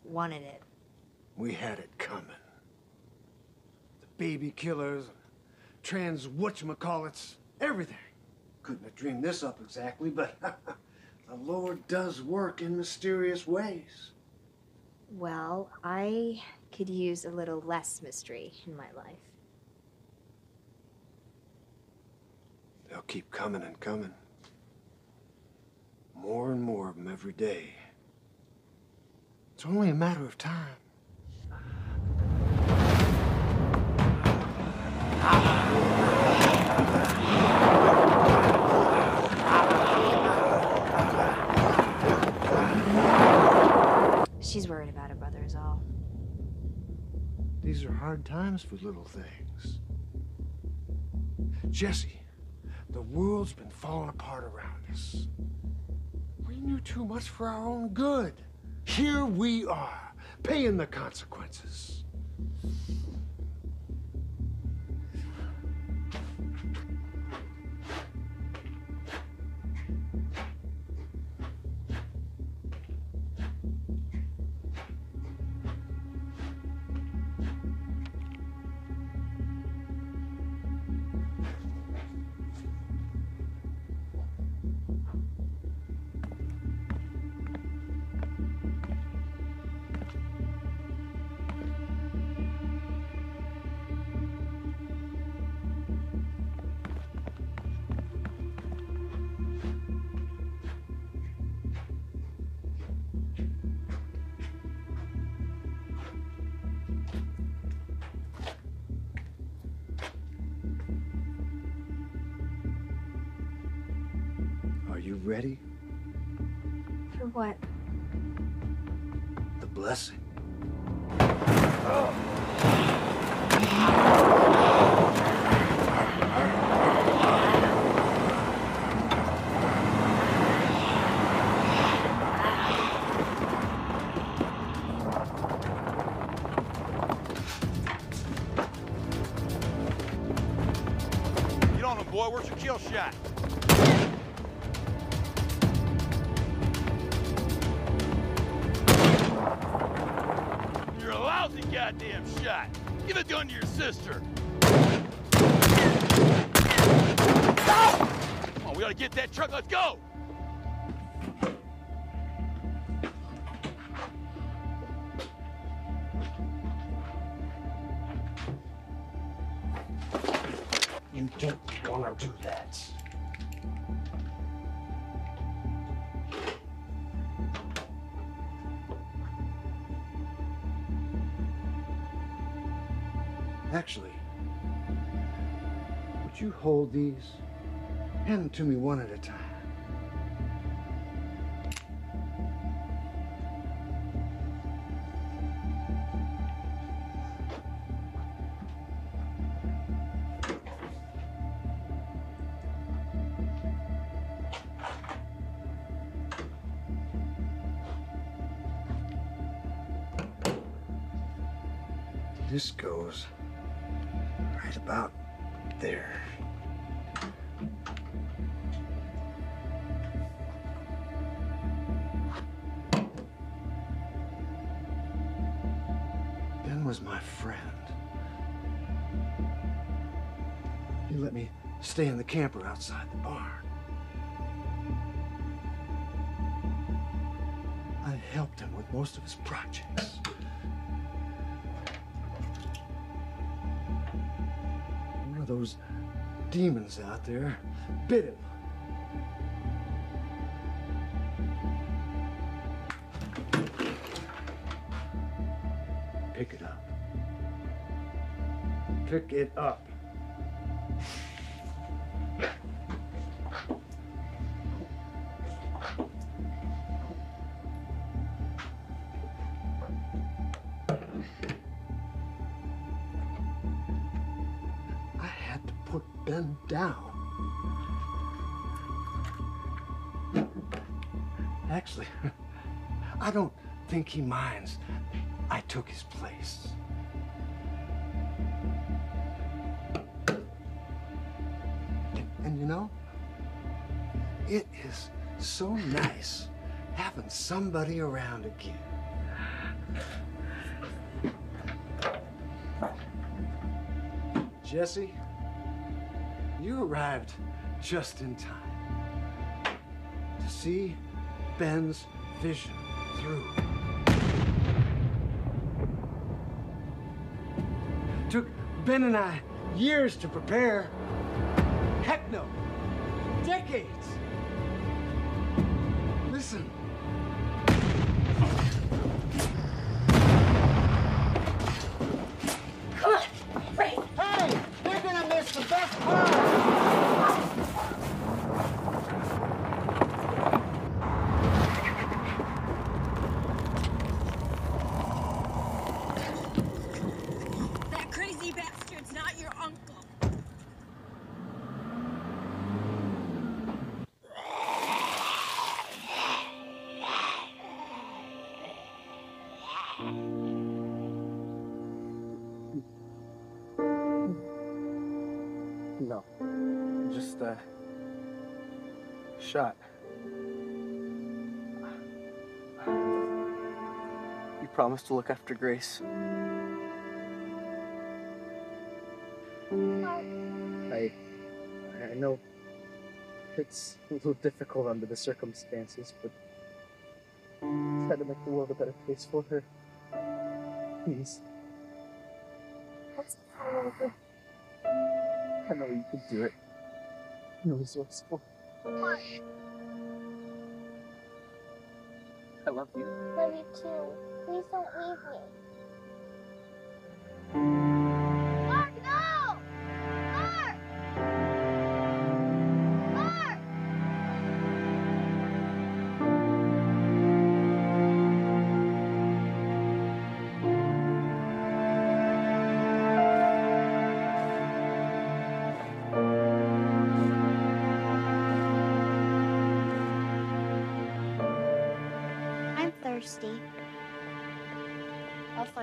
Speaker 9: wanted it?
Speaker 26: We had it coming. The baby killers, trans whatchamacallits, everything. Couldn't have dreamed this up exactly, but the Lord does work in mysterious ways.
Speaker 9: Well, I could use a little less mystery in my life.
Speaker 26: They'll keep coming and coming. More and more of them every day. It's only a matter of time.
Speaker 9: She's worried about her brother, is all.
Speaker 26: These are hard times for little things. Jesse, the world's been falling apart around us. We knew too much for our own good. Here we are, paying the consequences. Ready?
Speaker 9: For what?
Speaker 26: The blessing. These? Hand them to me one at a time. Stay in the camper outside the barn. I helped him with most of his projects. One of those demons out there bit him. Pick it up. Pick it up. I don't think he minds I took his place. And you know, it is so nice having somebody around again. Jesse, you arrived just in time to see Ben's vision through. Took Ben and I years to prepare. Heck no, decades. Listen.
Speaker 27: You promised to look after Grace. I I know it's a little difficult under the circumstances, but try to make the world a better place for her. Please. I know you can do it. You're resourceful. I love you.
Speaker 13: Love you too. Please don't leave me.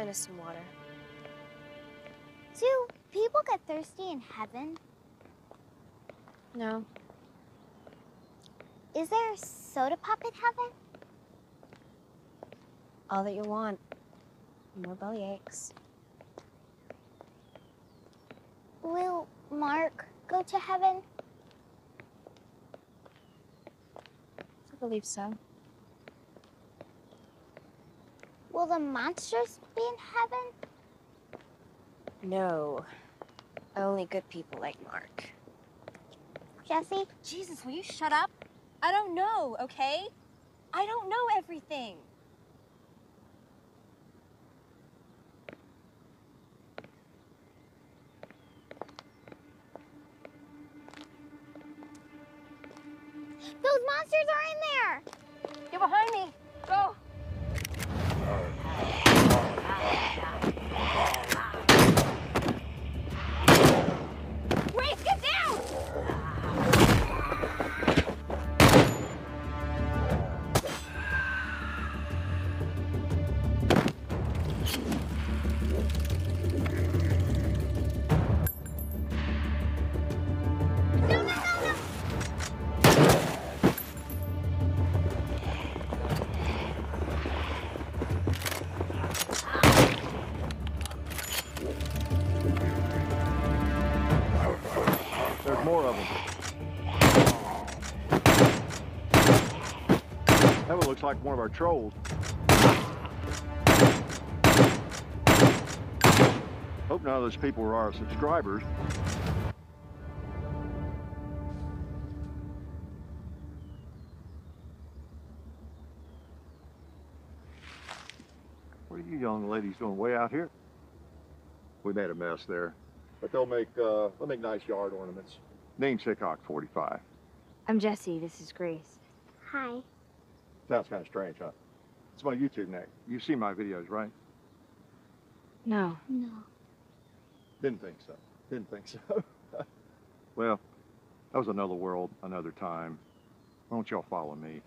Speaker 24: Find us some water.
Speaker 13: Do people get thirsty in heaven?
Speaker 24: No.
Speaker 13: Is there a soda pop in heaven?
Speaker 24: All that you want. No belly aches.
Speaker 13: Will Mark go to heaven?
Speaker 24: I believe so.
Speaker 13: Will the monsters be in heaven?
Speaker 24: No. Only good people like Mark.
Speaker 13: Jesse?
Speaker 9: Jesus, will you shut up? I don't know, okay? I don't know everything.
Speaker 13: Those monsters are in there!
Speaker 9: Get behind me. Go.
Speaker 28: Like one of our trolls. Hope none of those people are our subscribers. What are you young ladies doing way out here? We made a mess there. But they'll make uh, they'll make nice yard ornaments. Name's Hickok 45.
Speaker 9: I'm Jesse. This is Grace.
Speaker 13: Hi.
Speaker 28: Sounds kind of strange, huh? It's my YouTube name. You've seen my videos, right?
Speaker 9: No.
Speaker 13: No.
Speaker 28: Didn't think so. Didn't think so. well, that was another world, another time. Why don't y'all follow me?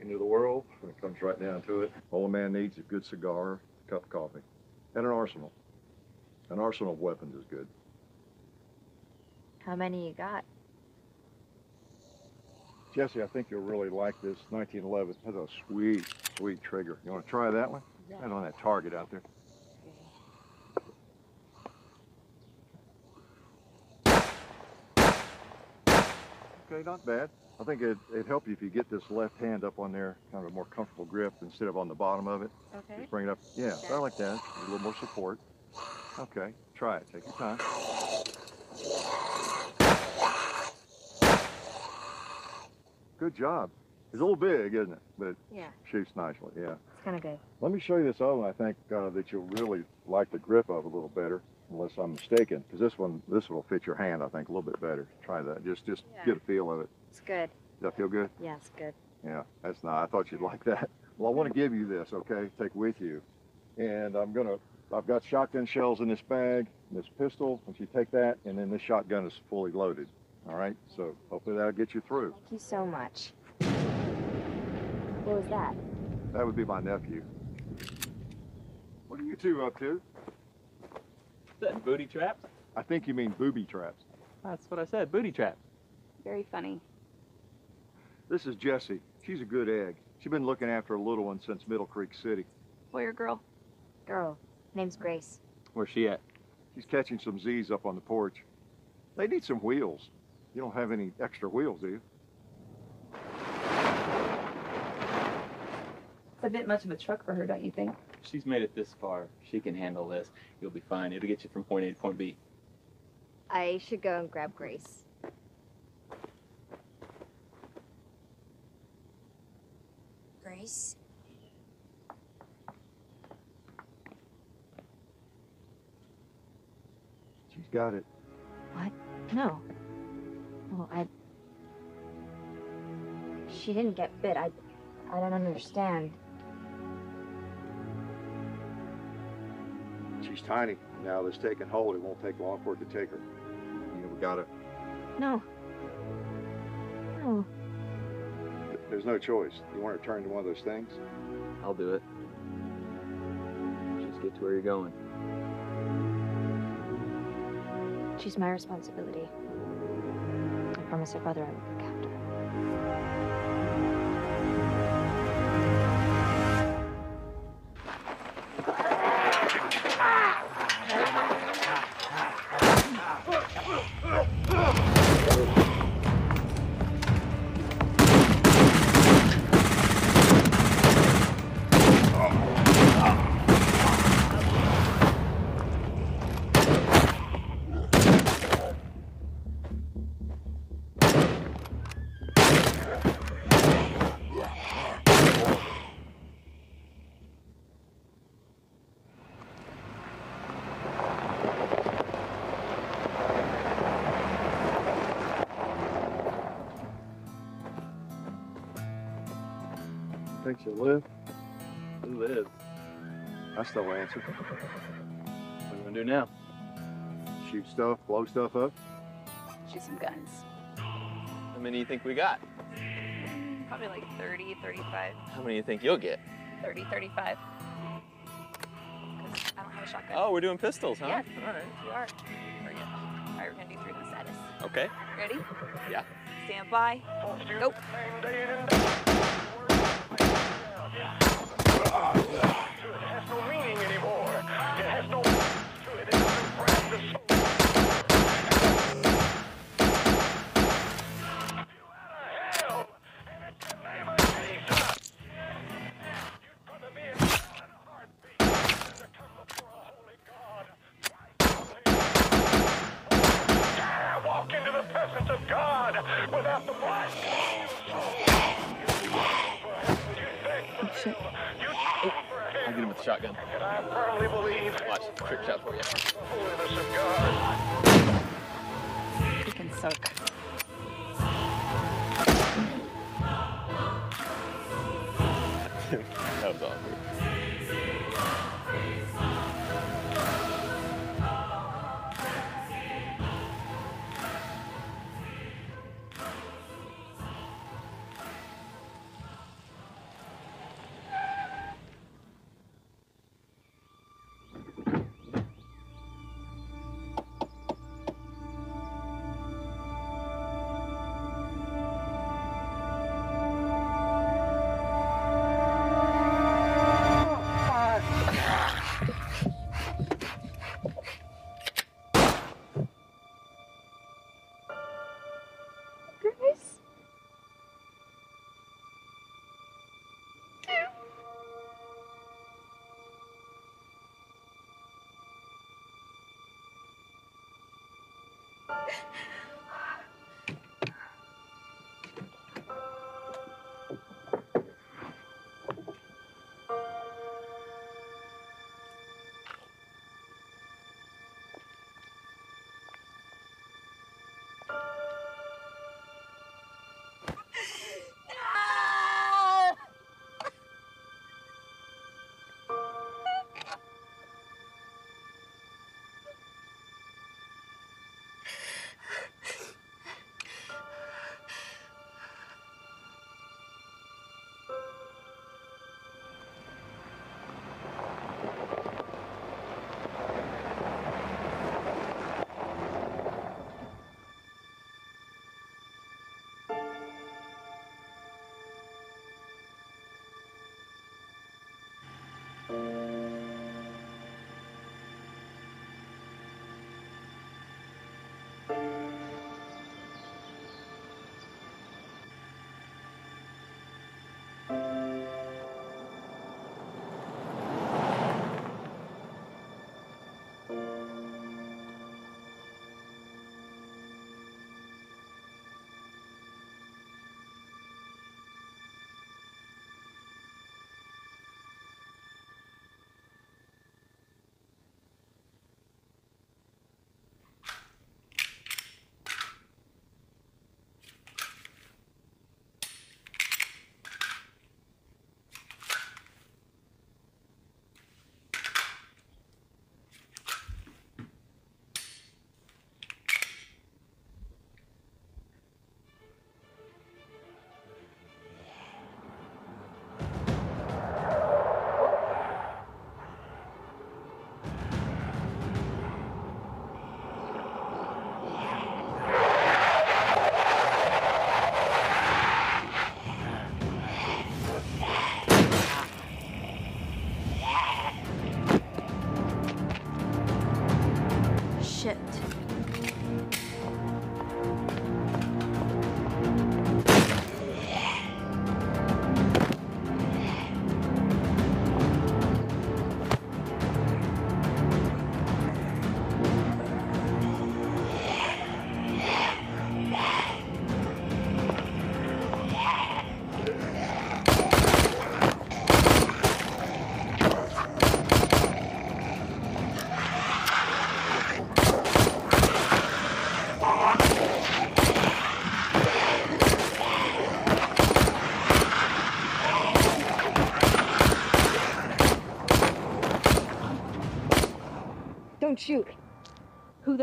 Speaker 28: Into the world, when it comes right down to it, all a man needs is a good cigar, a cup of coffee, and an arsenal. An arsenal of weapons is good.
Speaker 9: How many you got?
Speaker 28: Jesse, I think you'll really like this 1911. It has a sweet, sweet trigger. You want to try that one?
Speaker 9: Yeah.
Speaker 28: Right on that target out there. Okay, not bad. I think it, it'd help you if you get this left hand up on there, kind of a more comfortable grip instead of on the bottom of it.
Speaker 9: Okay.
Speaker 28: Just bring it up. Yeah, I like that. A little more support. Okay, try it. Take your time. Good job. It's a little big, isn't it? But it
Speaker 9: Yeah.
Speaker 28: shoots nicely, yeah.
Speaker 9: It's kind of good.
Speaker 28: Let me show you this other one I think uh, that you'll really like the grip of a little better, unless I'm mistaken. Because this one, this one will fit your hand, I think, a little bit better. Try that. Just just
Speaker 9: Yeah.
Speaker 28: get a feel of it.
Speaker 9: It's good.
Speaker 28: Does that feel good?
Speaker 9: Yeah, it's good.
Speaker 28: Yeah, that's not. I thought you'd like that. Well, I want to give you this, okay? Take with you, and I'm gonna. I've got shotgun shells in this bag, this pistol. Once you take that, and then this shotgun is fully loaded. All right. So hopefully that'll get you through.
Speaker 9: Thank you so much. What was that?
Speaker 28: That would be my nephew. What are you two up to?
Speaker 29: That booty traps?
Speaker 28: I think you mean booby traps.
Speaker 29: That's what I said, booty traps.
Speaker 22: Very funny.
Speaker 28: This is Jessie. She's a good egg. She's been looking after a little one since Middle Creek City.
Speaker 22: Boy or girl?
Speaker 9: Girl. Name's Grace.
Speaker 29: Where's she at?
Speaker 28: She's catching some Z's up on the porch. They need some wheels. You don't have any extra wheels, do you?
Speaker 22: It's a bit much of a truck for her, don't you think?
Speaker 29: She's made it this far. She can handle this. You'll be fine. It'll get you from point A to point B.
Speaker 9: I should go and grab Grace.
Speaker 24: Grace?
Speaker 28: She's got it.
Speaker 9: What? No. Well, I. She didn't get bit. I. I don't understand.
Speaker 28: She's tiny, now that's taking hold, it won't take long for it to take her. You know, we gotta,
Speaker 30: No. No.
Speaker 28: There's no choice. You want to turn to one of those things?
Speaker 12: I'll do it. Just get to where you're going.
Speaker 9: She's my responsibility. I promised her brother I would look after her.
Speaker 28: Think she'll live?
Speaker 12: Who lives?
Speaker 28: That's the answer.
Speaker 12: What are you gonna do now?
Speaker 28: Shoot stuff, blow stuff up.
Speaker 22: Shoot some guns.
Speaker 12: How many do you think we got?
Speaker 22: Probably like 30, 35.
Speaker 12: How many do you think you'll get?
Speaker 22: 30, 35. Because I don't have a shotgun.
Speaker 12: Oh, we're doing pistols, huh?
Speaker 22: Yeah.
Speaker 12: All right.
Speaker 22: You are. Very good. All right, we're going to do three gun status.
Speaker 12: Okay.
Speaker 22: Ready?
Speaker 12: Yeah.
Speaker 22: Stand by. Go.
Speaker 31: Walk into the presence of God without the blood.
Speaker 12: I'll get him with the shotgun.
Speaker 31: And I firmly believe
Speaker 12: Watch, trick shot for you.
Speaker 31: the holiness of God.
Speaker 22: You can soak.
Speaker 12: that was awkward.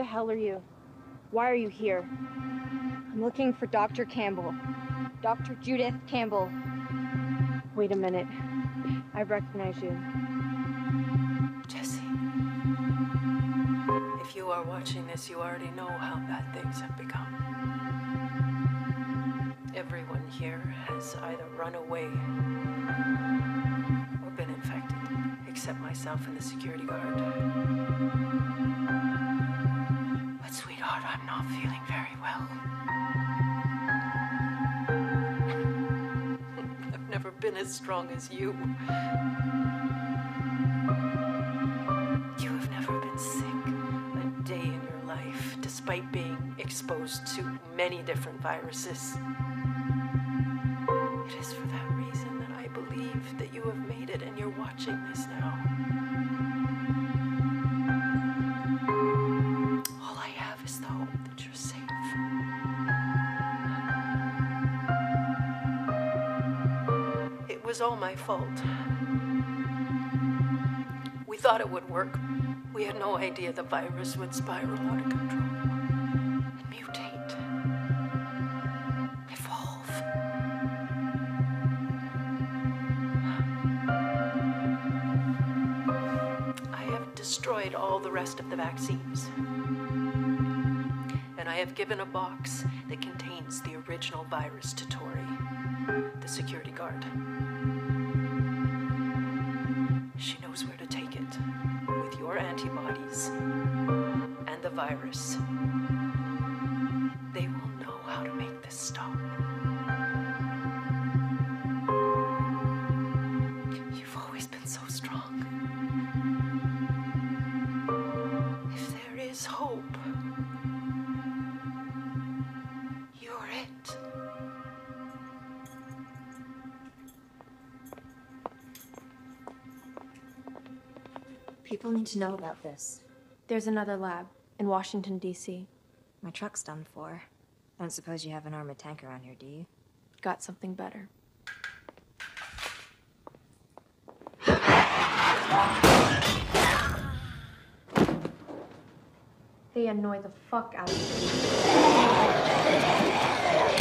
Speaker 24: Hell are you? Why are you here? I'm looking for Dr. Campbell. Dr. Judith Campbell. Wait a minute. I recognize you.
Speaker 32: Jesse. If you are watching this, you already know how bad things have become. Everyone here has either run away or been infected, except myself and the security guard. Sweetheart, I'm not feeling very well. I've never been as strong as you. You have never been sick a day in your life, despite being exposed to many different viruses. It is for was all my fault. We thought it would work. We had no idea the virus would spiral out of control. Mutate. Evolve. I have destroyed all the rest of the vaccines. And I have given a box that contains the original virus to Tori, the security guard.
Speaker 9: Need to know about this.
Speaker 33: There's another lab in Washington, D.C.
Speaker 9: My truck's done for. I don't suppose you have an armored tank around here, do you?
Speaker 33: Got something better. They annoy the fuck out of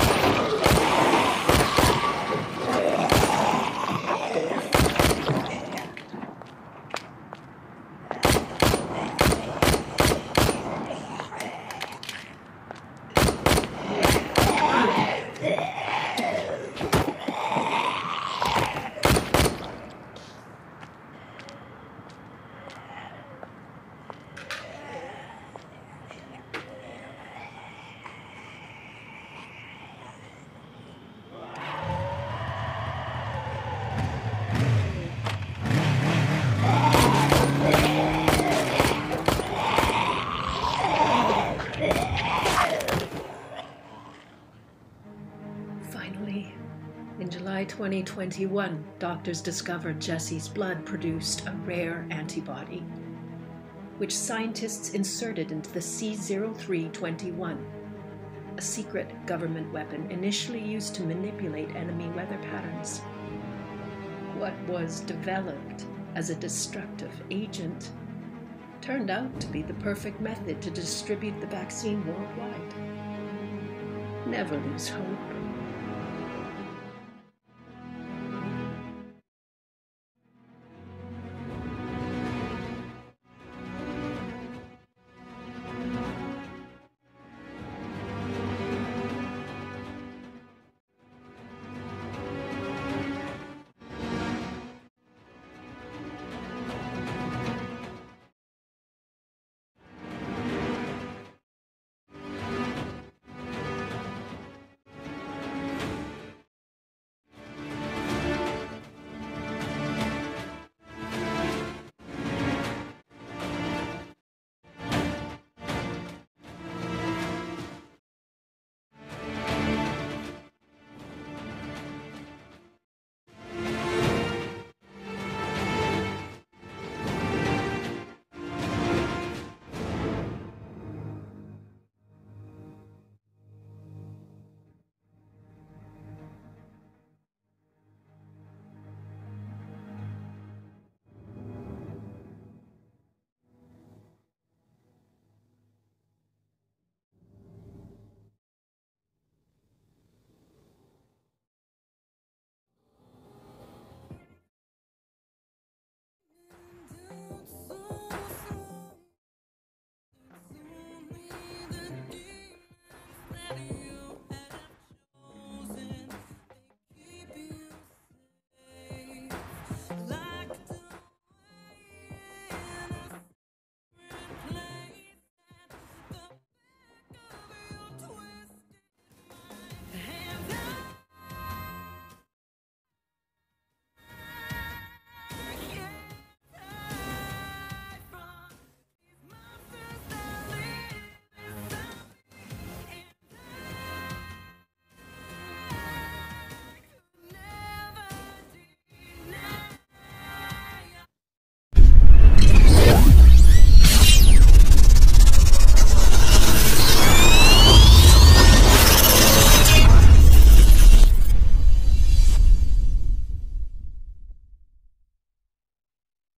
Speaker 33: me.
Speaker 32: 2021, doctors discovered Jesse's blood produced a rare antibody, which scientists inserted into the C0321, a secret government weapon initially used to manipulate enemy weather patterns. What was developed as a destructive agent turned out to be the perfect method to distribute the vaccine worldwide. Never lose hope.